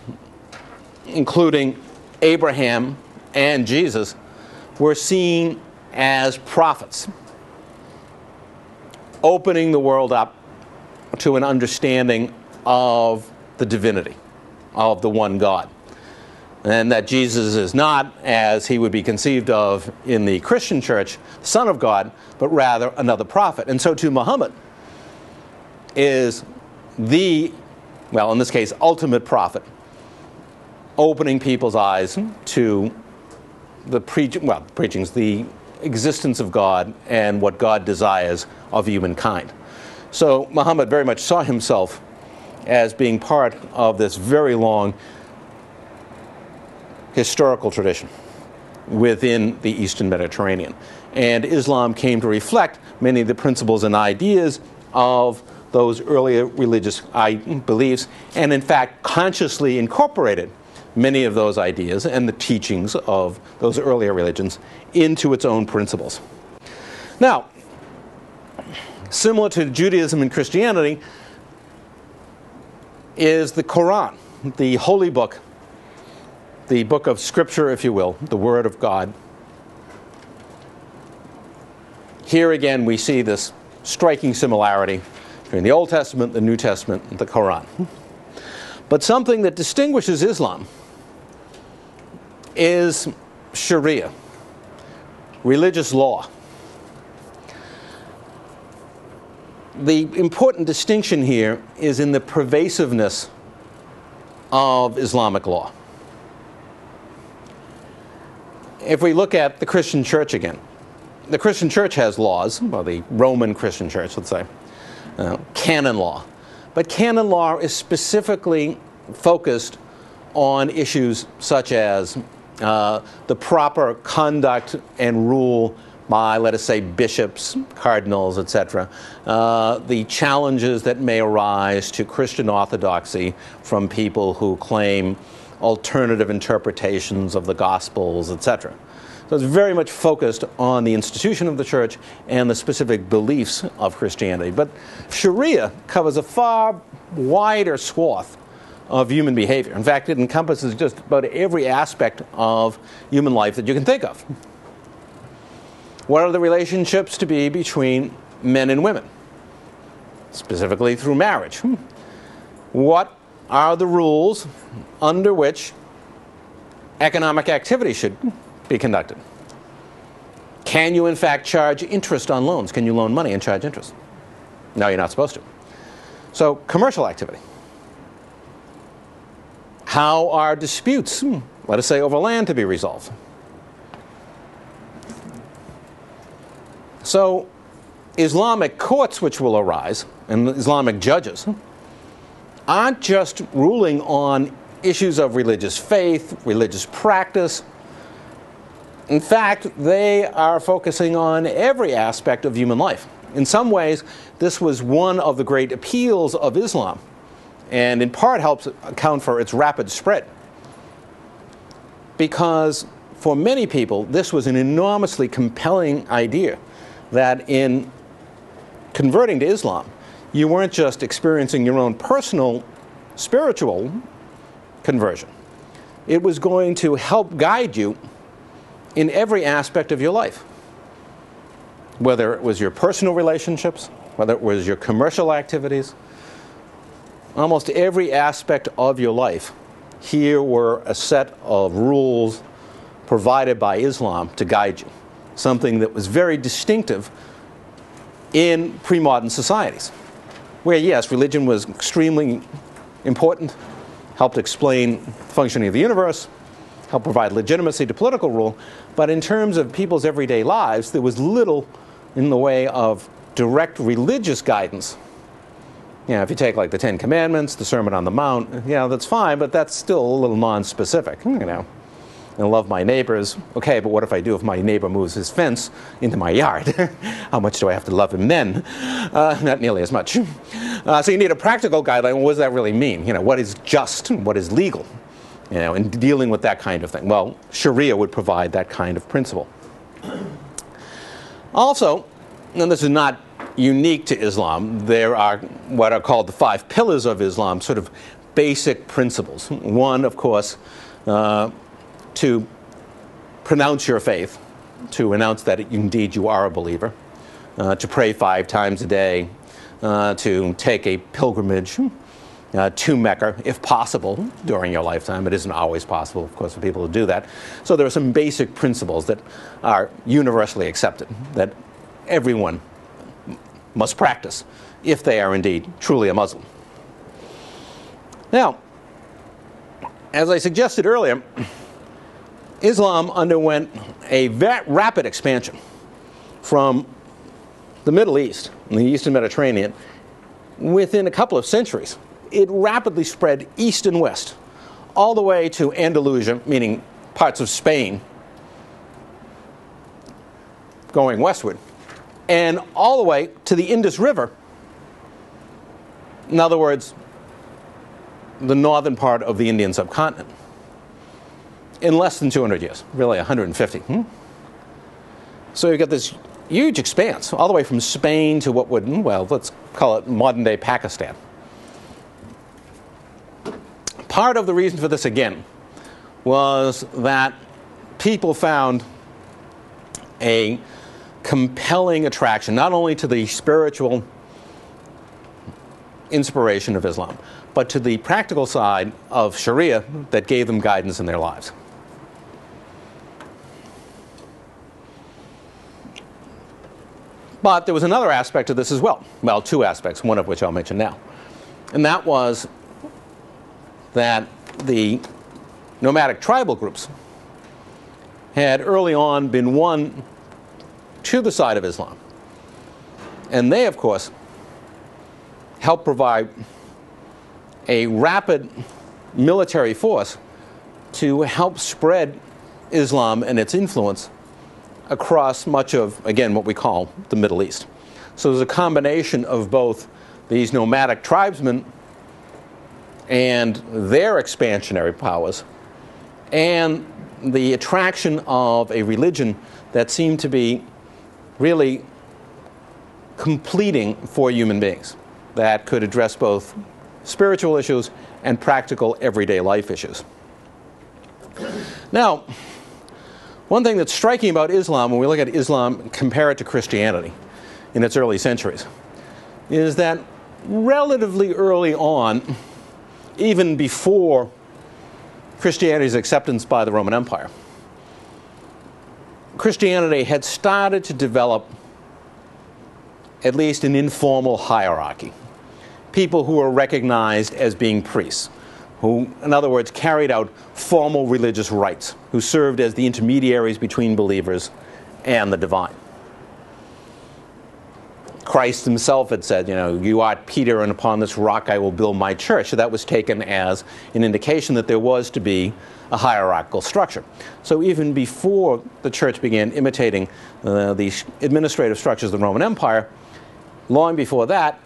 including Abraham and Jesus, were seen as prophets, opening the world up to an understanding of the divinity of the one God. And that Jesus is not, as he would be conceived of in the Christian church, the Son of God, but rather another prophet. And so too Muhammad is the, well, in this case, ultimate prophet, opening people's eyes to the preaching, well, preachings, the existence of God and what God desires of humankind. So Muhammad very much saw himself as being part of this very long historical tradition within the Eastern Mediterranean. And Islam came to reflect many of the principles and ideas of those earlier religious beliefs, and in fact, consciously incorporated many of those ideas and the teachings of those earlier religions into its own principles. Now, similar to Judaism and Christianity, is the Quran, the holy book, the book of Scripture, if you will, the Word of God. Here again, we see this striking similarity between the Old Testament, the New Testament, and the Quran. But something that distinguishes Islam is Sharia, religious law. The important distinction here is in the pervasiveness of Islamic law. If we look at the Christian church again, the Christian church has laws, well, the Roman Christian church, let's say, uh, canon law. But canon law is specifically focused on issues such as uh, the proper conduct and rule by, let us say, bishops, cardinals, etc., uh, the challenges that may arise to Christian orthodoxy from people who claim alternative interpretations of the Gospels, etc. So it's very much focused on the institution of the church and the specific beliefs of Christianity. But Sharia covers a far wider swath of human behavior. In fact, it encompasses just about every aspect of human life that you can think of. What are the relationships to be between men and women, specifically through marriage? What are the rules under which economic activity should be conducted? Can you, in fact, charge interest on loans? Can you loan money and charge interest? No, you're not supposed to. So, commercial activity. How are disputes, hmm, let us say over land, to be resolved? So, Islamic courts which will arise, and Islamic judges, aren't just ruling on issues of religious faith, religious practice. In fact, they are focusing on every aspect of human life. In some ways, this was one of the great appeals of Islam and in part helps account for its rapid spread. Because for many people, this was an enormously compelling idea that in converting to Islam, you weren't just experiencing your own personal spiritual conversion. It was going to help guide you in every aspect of your life. Whether it was your personal relationships, whether it was your commercial activities, almost every aspect of your life, here were a set of rules provided by Islam to guide you, something that was very distinctive in pre modern societies, where, yes, religion was extremely important, helped explain the functioning of the universe, helped provide legitimacy to political rule, but in terms of people's everyday lives, there was little in the way of direct religious guidance. You know, if you take like the Ten Commandments, the Sermon on the Mount, yeah, that's fine, but that's still a little non-specific, you know and love my neighbors. Okay, but what if I do if my neighbor moves his fence into my yard? How much do I have to love him then? Uh, not nearly as much. Uh, so you need a practical guideline. What does that really mean? You know, what is just? And what is legal? You know, in dealing with that kind of thing. Well, Sharia would provide that kind of principle. Also, and this is not unique to Islam, there are what are called the five pillars of Islam, sort of basic principles. One, of course, uh, to pronounce your faith, to announce that indeed you are a believer, uh, to pray five times a day, uh, to take a pilgrimage uh, to Mecca, if possible, during your lifetime. It isn't always possible, of course, for people to do that. So there are some basic principles that are universally accepted, that everyone must practice if they are indeed truly a Muslim. Now, as I suggested earlier, Islam underwent a rapid expansion from the Middle East and the Eastern Mediterranean within a couple of centuries. It rapidly spread east and west, all the way to Andalusia, meaning parts of Spain, going westward, and all the way to the Indus River. In other words, the northern part of the Indian subcontinent in less than 200 years, really 150. Hmm? So you've got this huge expanse, all the way from Spain to what would, well, let's call it modern day Pakistan. Part of the reason for this, again, was that people found a compelling attraction not only to the spiritual inspiration of Islam, but to the practical side of Sharia that gave them guidance in their lives. But there was another aspect of this as well. Well, two aspects, one of which I'll mention now. And that was that the nomadic tribal groups had early on been won to the side of Islam. And they, of course, help provide a rapid military force to help spread Islam and its influence across much of, again, what we call the Middle East. So there's a combination of both these nomadic tribesmen and their expansionary powers and the attraction of a religion that seemed to be really completing for human beings that could address both spiritual issues and practical everyday life issues. Now, one thing that's striking about Islam when we look at Islam, compare it to Christianity in its early centuries, is that relatively early on, even before Christianity's acceptance by the Roman Empire, Christianity had started to develop at least an informal hierarchy. People who were recognized as being priests who, in other words, carried out formal religious rites, who served as the intermediaries between believers and the divine. Christ himself had said, you know, you are Peter, and upon this rock I will build my church. So that was taken as an indication that there was to be a hierarchical structure. So even before the church began imitating uh, the administrative structures of the Roman Empire, long before that,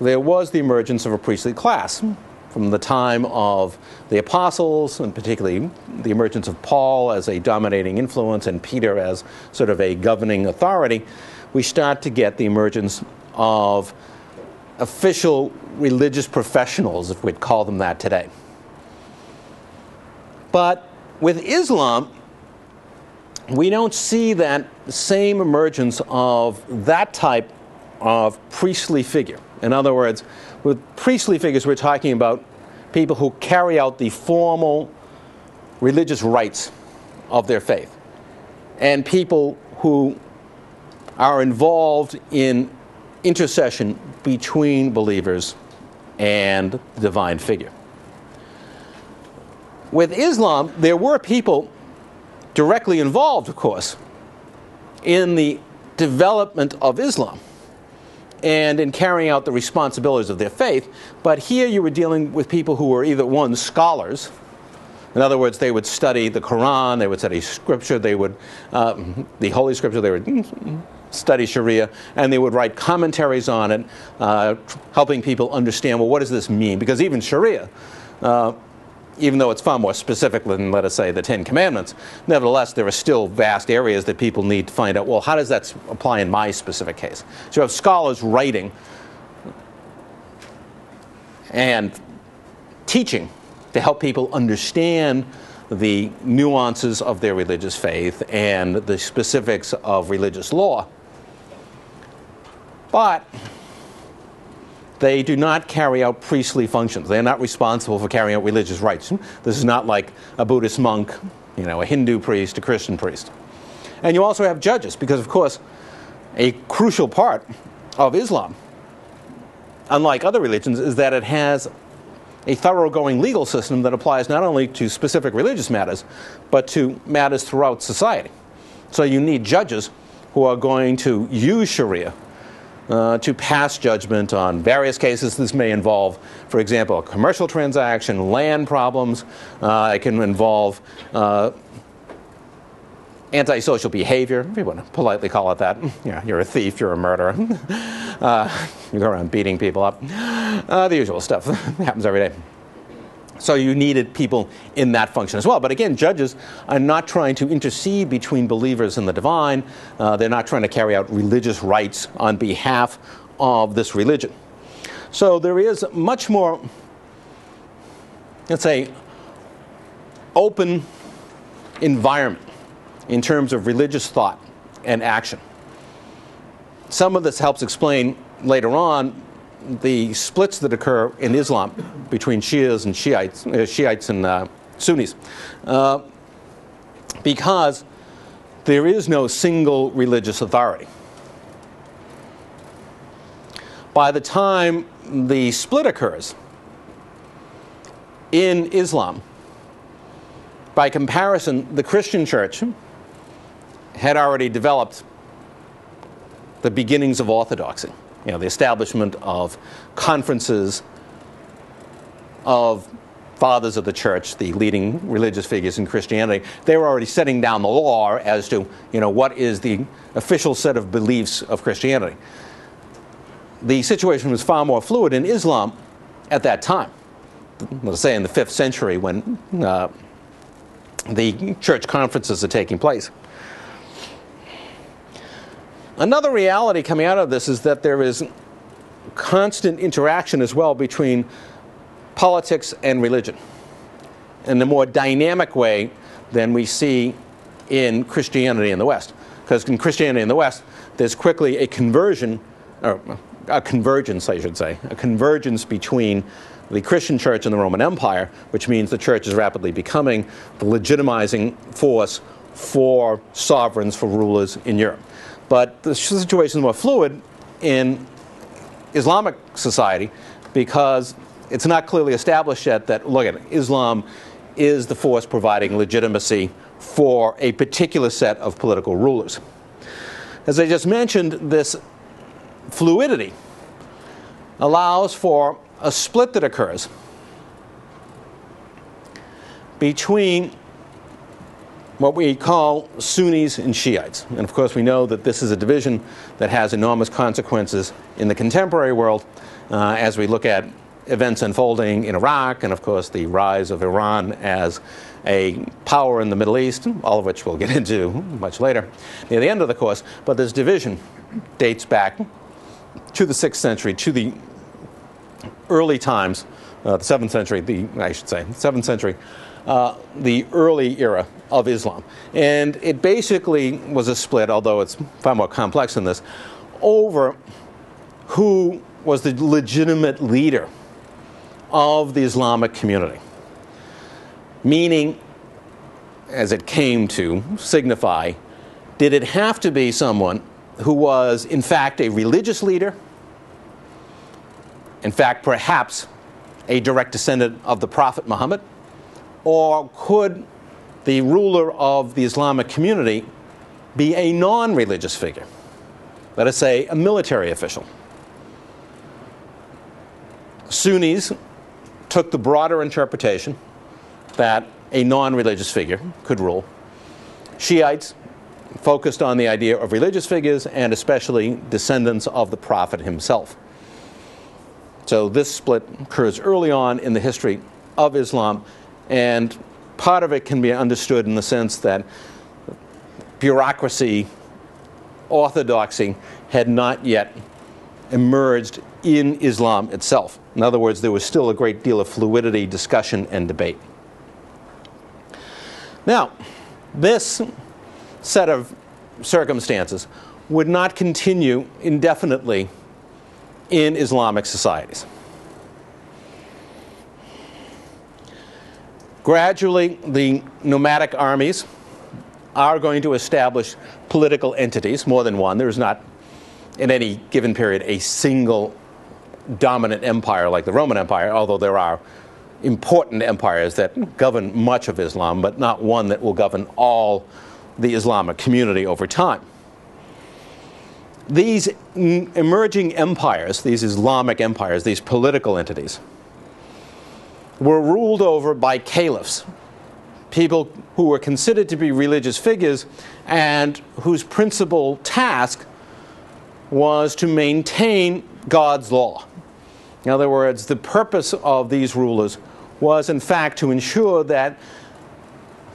there was the emergence of a priestly class from the time of the apostles, and particularly the emergence of Paul as a dominating influence and Peter as sort of a governing authority, we start to get the emergence of official religious professionals, if we'd call them that today. But with Islam, we don't see that same emergence of that type of priestly figure. In other words, with priestly figures, we're talking about people who carry out the formal religious rites of their faith, and people who are involved in intercession between believers and the divine figure. With Islam, there were people directly involved, of course, in the development of Islam and in carrying out the responsibilities of their faith. But here you were dealing with people who were either one, scholars. In other words, they would study the Quran, they would study scripture, they would, uh, the Holy Scripture, they would study Sharia, and they would write commentaries on it, uh, helping people understand, well, what does this mean? Because even Sharia, uh, even though it's far more specific than, let us say, the Ten Commandments, nevertheless, there are still vast areas that people need to find out, well, how does that apply in my specific case? So you have scholars writing and teaching to help people understand the nuances of their religious faith and the specifics of religious law. But they do not carry out priestly functions. They are not responsible for carrying out religious rites. This is not like a Buddhist monk, you know, a Hindu priest, a Christian priest. And you also have judges, because of course, a crucial part of Islam, unlike other religions, is that it has a thoroughgoing legal system that applies not only to specific religious matters, but to matters throughout society. So you need judges who are going to use Sharia uh, to pass judgment on various cases. This may involve, for example, a commercial transaction, land problems. Uh, it can involve uh, antisocial behavior, if you want to politely call it that. Yeah, you're a thief, you're a murderer. uh, you go around beating people up. Uh, the usual stuff happens every day. So you needed people in that function as well. But again, judges are not trying to intercede between believers and the divine. Uh, they're not trying to carry out religious rites on behalf of this religion. So there is much more, let's say, open environment in terms of religious thought and action. Some of this helps explain later on the splits that occur in Islam between Shias and Shiites, uh, Shiites and uh, Sunnis, uh, because there is no single religious authority. By the time the split occurs in Islam, by comparison, the Christian church had already developed the beginnings of orthodoxy you know, the establishment of conferences of fathers of the church, the leading religious figures in Christianity, they were already setting down the law as to, you know, what is the official set of beliefs of Christianity. The situation was far more fluid in Islam at that time. Let's say in the fifth century when uh, the church conferences are taking place. Another reality coming out of this is that there is constant interaction as well between politics and religion in a more dynamic way than we see in Christianity in the West. Because in Christianity in the West, there's quickly a conversion, or a convergence, I should say, a convergence between the Christian church and the Roman Empire, which means the church is rapidly becoming the legitimizing force for sovereigns, for rulers in Europe. But the situation is more fluid in Islamic society because it's not clearly established yet that, look at it, Islam is the force providing legitimacy for a particular set of political rulers. As I just mentioned, this fluidity allows for a split that occurs between what we call Sunnis and Shiites. And of course, we know that this is a division that has enormous consequences in the contemporary world uh, as we look at events unfolding in Iraq and, of course, the rise of Iran as a power in the Middle East, all of which we'll get into much later near the end of the course. But this division dates back to the 6th century, to the early times, uh, the 7th century, the, I should say, 7th century, uh, the early era of Islam. And it basically was a split, although it's far more complex than this, over who was the legitimate leader of the Islamic community. Meaning, as it came to signify, did it have to be someone who was, in fact, a religious leader? In fact, perhaps a direct descendant of the Prophet Muhammad? Or could the ruler of the Islamic community be a non religious figure? Let us say a military official. Sunnis took the broader interpretation that a non religious figure could rule. Shiites focused on the idea of religious figures and especially descendants of the Prophet himself. So this split occurs early on in the history of Islam, and part of it can be understood in the sense that bureaucracy, orthodoxy had not yet emerged in Islam itself. In other words, there was still a great deal of fluidity, discussion, and debate. Now, this set of circumstances would not continue indefinitely in Islamic societies. Gradually, the nomadic armies are going to establish political entities, more than one. There's not, in any given period, a single dominant empire like the Roman Empire, although there are important empires that govern much of Islam, but not one that will govern all the Islamic community over time. These emerging empires, these Islamic empires, these political entities, were ruled over by caliphs, people who were considered to be religious figures and whose principal task was to maintain God's law. In other words, the purpose of these rulers was, in fact, to ensure that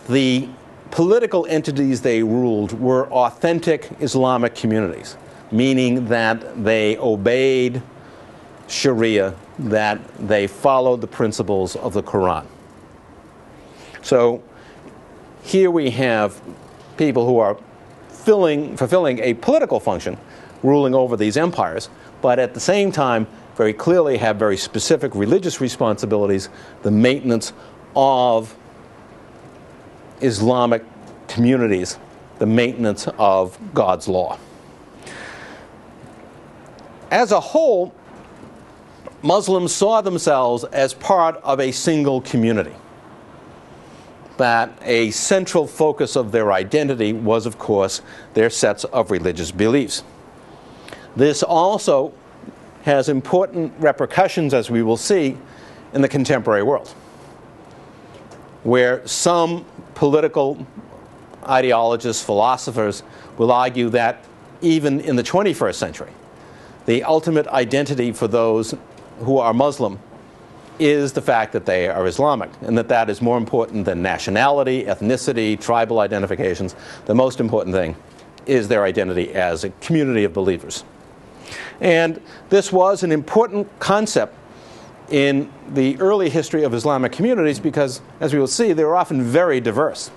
the political entities they ruled were authentic Islamic communities, meaning that they obeyed Sharia, that they followed the principles of the Quran. So here we have people who are filling, fulfilling a political function, ruling over these empires, but at the same time, very clearly have very specific religious responsibilities, the maintenance of Islamic communities, the maintenance of God's law. As a whole, Muslims saw themselves as part of a single community. That a central focus of their identity was, of course, their sets of religious beliefs. This also has important repercussions, as we will see, in the contemporary world, where some political ideologists, philosophers will argue that even in the 21st century, the ultimate identity for those who are Muslim is the fact that they are Islamic, and that that is more important than nationality, ethnicity, tribal identifications. The most important thing is their identity as a community of believers. And this was an important concept in the early history of Islamic communities because, as we will see, they were often very diverse.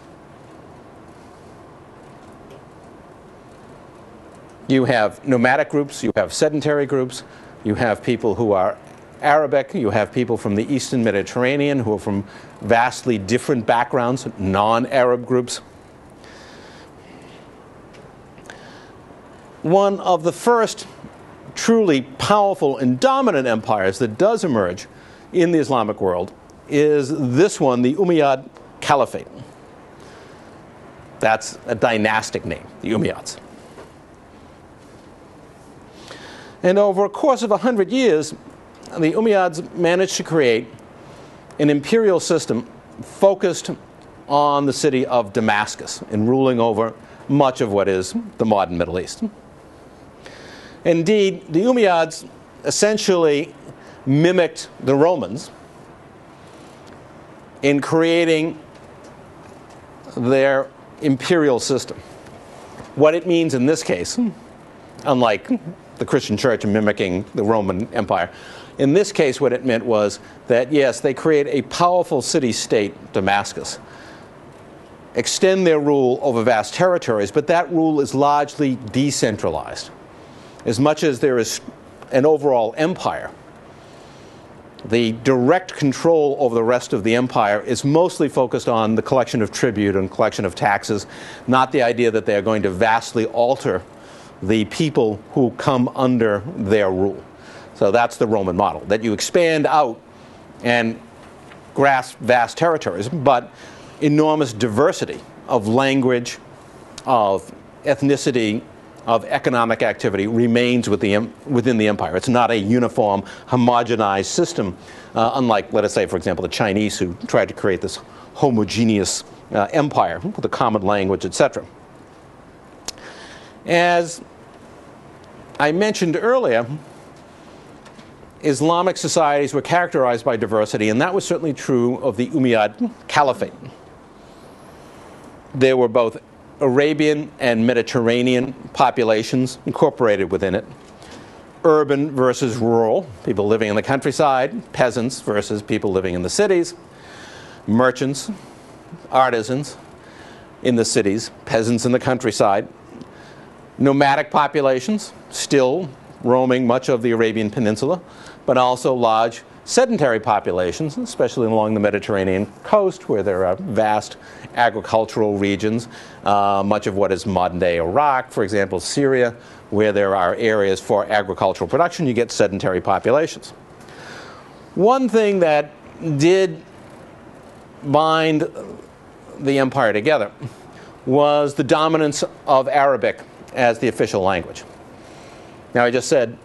You have nomadic groups, you have sedentary groups, you have people who are Arabic, you have people from the Eastern Mediterranean who are from vastly different backgrounds, non Arab groups. One of the first truly powerful and dominant empires that does emerge in the Islamic world is this one, the Umayyad Caliphate. That's a dynastic name, the Umayyads. And over a course of 100 years, the Umayyads managed to create an imperial system focused on the city of Damascus and ruling over much of what is the modern Middle East. Indeed, the Umayyads essentially mimicked the Romans in creating their imperial system. What it means in this case, unlike the Christian church mimicking the Roman Empire, in this case, what it meant was that yes, they create a powerful city state, Damascus, extend their rule over vast territories, but that rule is largely decentralized as much as there is an overall empire, the direct control over the rest of the empire is mostly focused on the collection of tribute and collection of taxes, not the idea that they are going to vastly alter the people who come under their rule. So that's the Roman model, that you expand out and grasp vast territories, but enormous diversity of language, of ethnicity, of economic activity remains within the empire. It's not a uniform, homogenized system, uh, unlike, let us say, for example, the Chinese who tried to create this homogeneous uh, empire with a common language, etc. As I mentioned earlier, Islamic societies were characterized by diversity, and that was certainly true of the Umayyad Caliphate. There were both Arabian and Mediterranean populations incorporated within it, urban versus rural, people living in the countryside, peasants versus people living in the cities, merchants, artisans in the cities, peasants in the countryside, nomadic populations, still roaming much of the Arabian Peninsula, but also large sedentary populations, especially along the Mediterranean coast where there are vast agricultural regions, uh, much of what is modern day Iraq, for example, Syria, where there are areas for agricultural production, you get sedentary populations. One thing that did bind the empire together was the dominance of Arabic as the official language. Now, I just said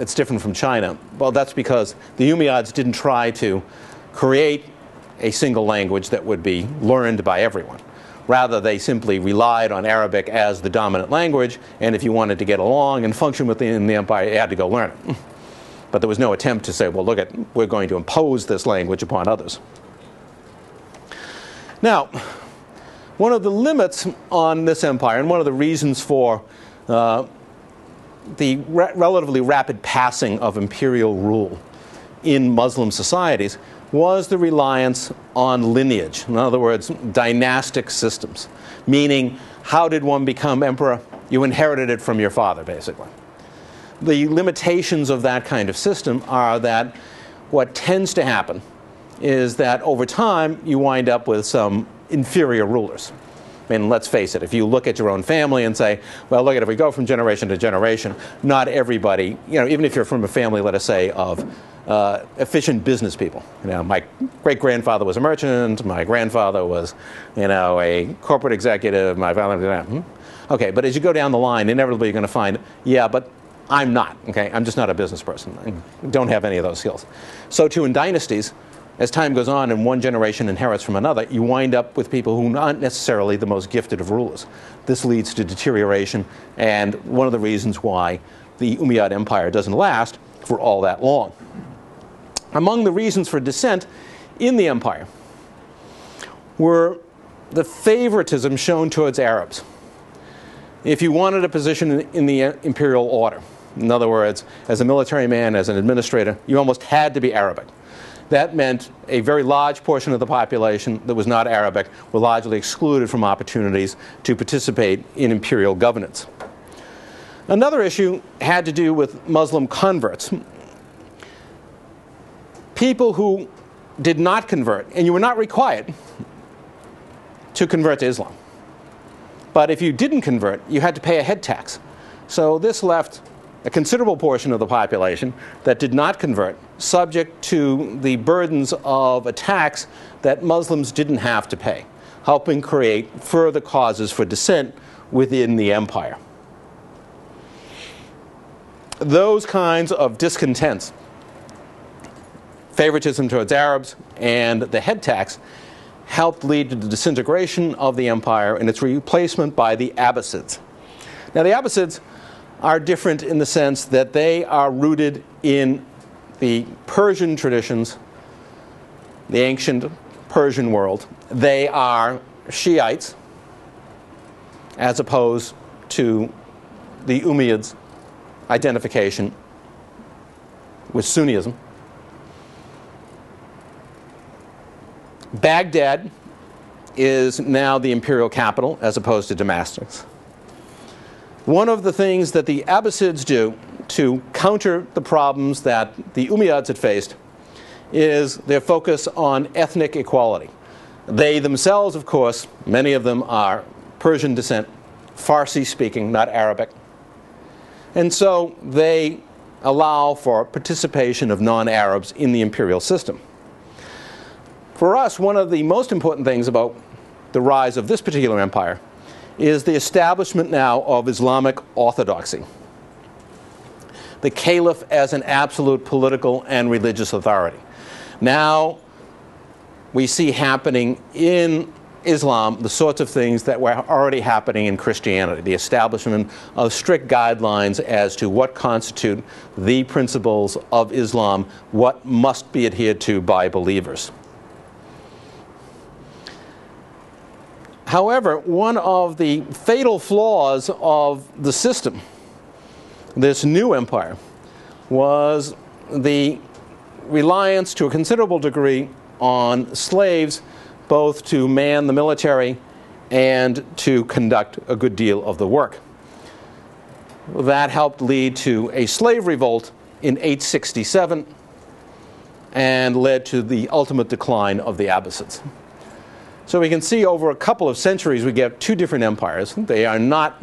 it's different from China. Well, that's because the Umayyads didn't try to create a single language that would be learned by everyone. Rather, they simply relied on Arabic as the dominant language, and if you wanted to get along and function within the empire, you had to go learn it. But there was no attempt to say, well, look at, we're going to impose this language upon others. Now, one of the limits on this empire, and one of the reasons for uh, the re relatively rapid passing of imperial rule in Muslim societies was the reliance on lineage. In other words, dynastic systems, meaning how did one become emperor? You inherited it from your father, basically. The limitations of that kind of system are that what tends to happen is that over time you wind up with some inferior rulers. I mean, let's face it, if you look at your own family and say, well, look at if we go from generation to generation, not everybody, you know, even if you're from a family, let us say, of uh, efficient business people. You know, my great grandfather was a merchant, my grandfather was, you know, a corporate executive, my father, hmm? okay, but as you go down the line, inevitably you're going to find, yeah, but I'm not, okay, I'm just not a business person. I don't have any of those skills. So too in dynasties, as time goes on and one generation inherits from another, you wind up with people who aren't necessarily the most gifted of rulers. This leads to deterioration, and one of the reasons why the Umayyad Empire doesn't last for all that long. Among the reasons for dissent in the empire were the favoritism shown towards Arabs. If you wanted a position in the uh, imperial order, in other words, as a military man, as an administrator, you almost had to be Arabic. That meant a very large portion of the population that was not Arabic were largely excluded from opportunities to participate in imperial governance. Another issue had to do with Muslim converts. People who did not convert, and you were not required to convert to Islam. But if you didn't convert, you had to pay a head tax. So this left a considerable portion of the population that did not convert, subject to the burdens of a tax that Muslims didn't have to pay, helping create further causes for dissent within the empire. Those kinds of discontents, favoritism towards Arabs, and the head tax helped lead to the disintegration of the empire and its replacement by the Abbasids. Now, the Abbasids are different in the sense that they are rooted in the Persian traditions, the ancient Persian world. They are Shiites as opposed to the Umayyads' identification with Sunnism. Baghdad is now the imperial capital as opposed to Damascus. One of the things that the Abbasids do to counter the problems that the Umayyads had faced is their focus on ethnic equality. They themselves, of course, many of them are Persian descent, Farsi speaking, not Arabic. And so they allow for participation of non Arabs in the imperial system. For us, one of the most important things about the rise of this particular empire is the establishment now of Islamic orthodoxy. The caliph as an absolute political and religious authority. Now we see happening in Islam the sorts of things that were already happening in Christianity, the establishment of strict guidelines as to what constitute the principles of Islam, what must be adhered to by believers. However, one of the fatal flaws of the system, this new empire, was the reliance to a considerable degree on slaves, both to man the military and to conduct a good deal of the work. That helped lead to a slave revolt in 867 and led to the ultimate decline of the Abbasids. So we can see over a couple of centuries we get two different empires. They are not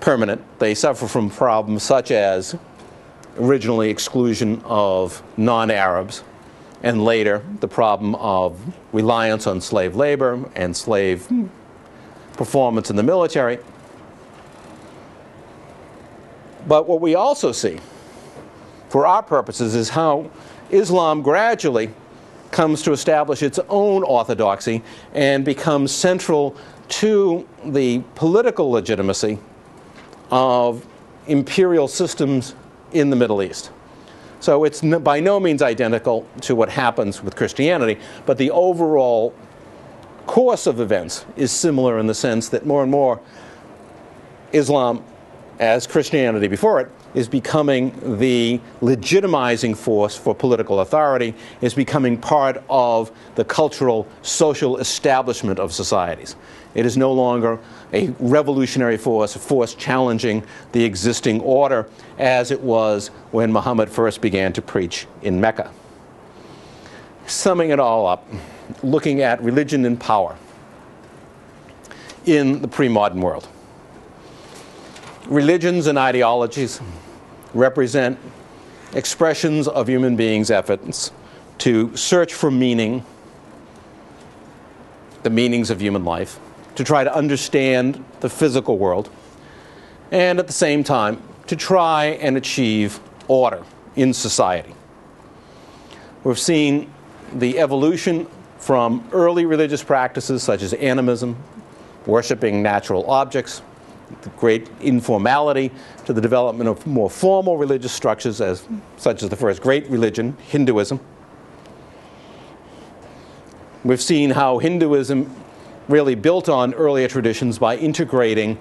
permanent. They suffer from problems such as originally exclusion of non-Arabs and later the problem of reliance on slave labor and slave performance in the military. But what we also see for our purposes is how Islam gradually comes to establish its own orthodoxy and becomes central to the political legitimacy of imperial systems in the Middle East. So it's by no means identical to what happens with Christianity, but the overall course of events is similar in the sense that more and more Islam, as Christianity before it, is becoming the legitimizing force for political authority, is becoming part of the cultural, social establishment of societies. It is no longer a revolutionary force, a force challenging the existing order, as it was when Muhammad first began to preach in Mecca. Summing it all up, looking at religion and power in the pre modern world. Religions and ideologies represent expressions of human beings' efforts to search for meaning, the meanings of human life, to try to understand the physical world, and at the same time, to try and achieve order in society. We've seen the evolution from early religious practices such as animism, worshiping natural objects, the great informality to the development of more formal religious structures as such as the first great religion, Hinduism. We've seen how Hinduism really built on earlier traditions by integrating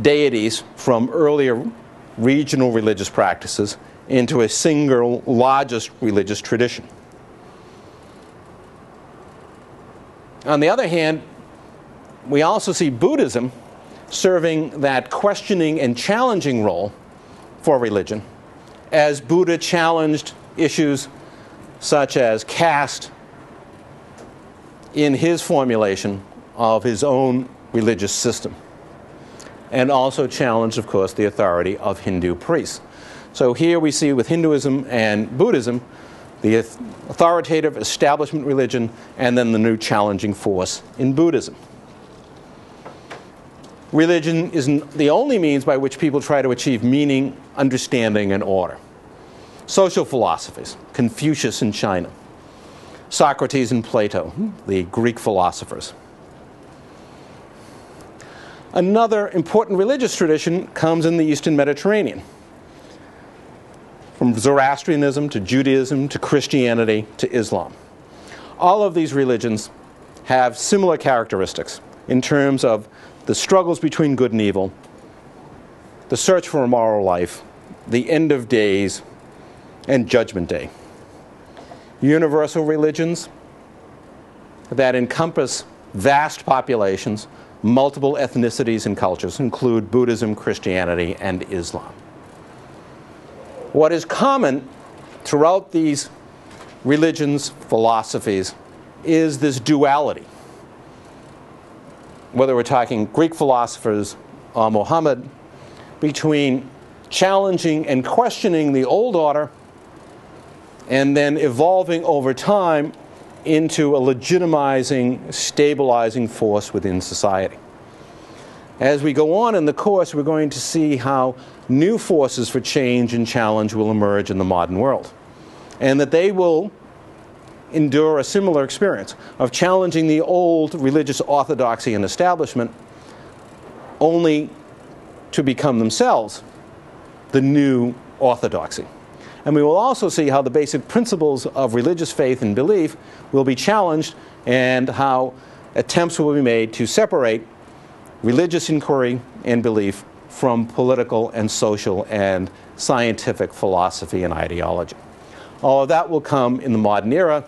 deities from earlier regional religious practices into a single largest religious tradition. On the other hand, we also see Buddhism serving that questioning and challenging role for religion, as Buddha challenged issues such as caste in his formulation of his own religious system, and also challenged, of course, the authority of Hindu priests. So here we see with Hinduism and Buddhism the authoritative establishment religion and then the new challenging force in Buddhism. Religion isn't the only means by which people try to achieve meaning, understanding, and order. Social philosophies, Confucius in China, Socrates and Plato, the Greek philosophers. Another important religious tradition comes in the Eastern Mediterranean. From Zoroastrianism to Judaism to Christianity to Islam. All of these religions have similar characteristics in terms of the struggles between good and evil, the search for a moral life, the end of days, and Judgment Day. Universal religions that encompass vast populations, multiple ethnicities and cultures, include Buddhism, Christianity, and Islam. What is common throughout these religions, philosophies, is this duality. Whether we're talking Greek philosophers or Muhammad, between challenging and questioning the old order and then evolving over time into a legitimizing, stabilizing force within society. As we go on in the course, we're going to see how new forces for change and challenge will emerge in the modern world, and that they will endure a similar experience of challenging the old religious orthodoxy and establishment only to become themselves the new orthodoxy. And we will also see how the basic principles of religious faith and belief will be challenged and how attempts will be made to separate religious inquiry and belief from political and social and scientific philosophy and ideology. All of that will come in the modern era.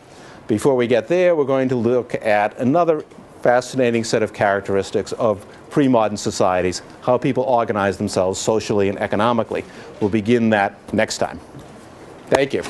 Before we get there, we're going to look at another fascinating set of characteristics of pre modern societies, how people organize themselves socially and economically. We'll begin that next time. Thank you.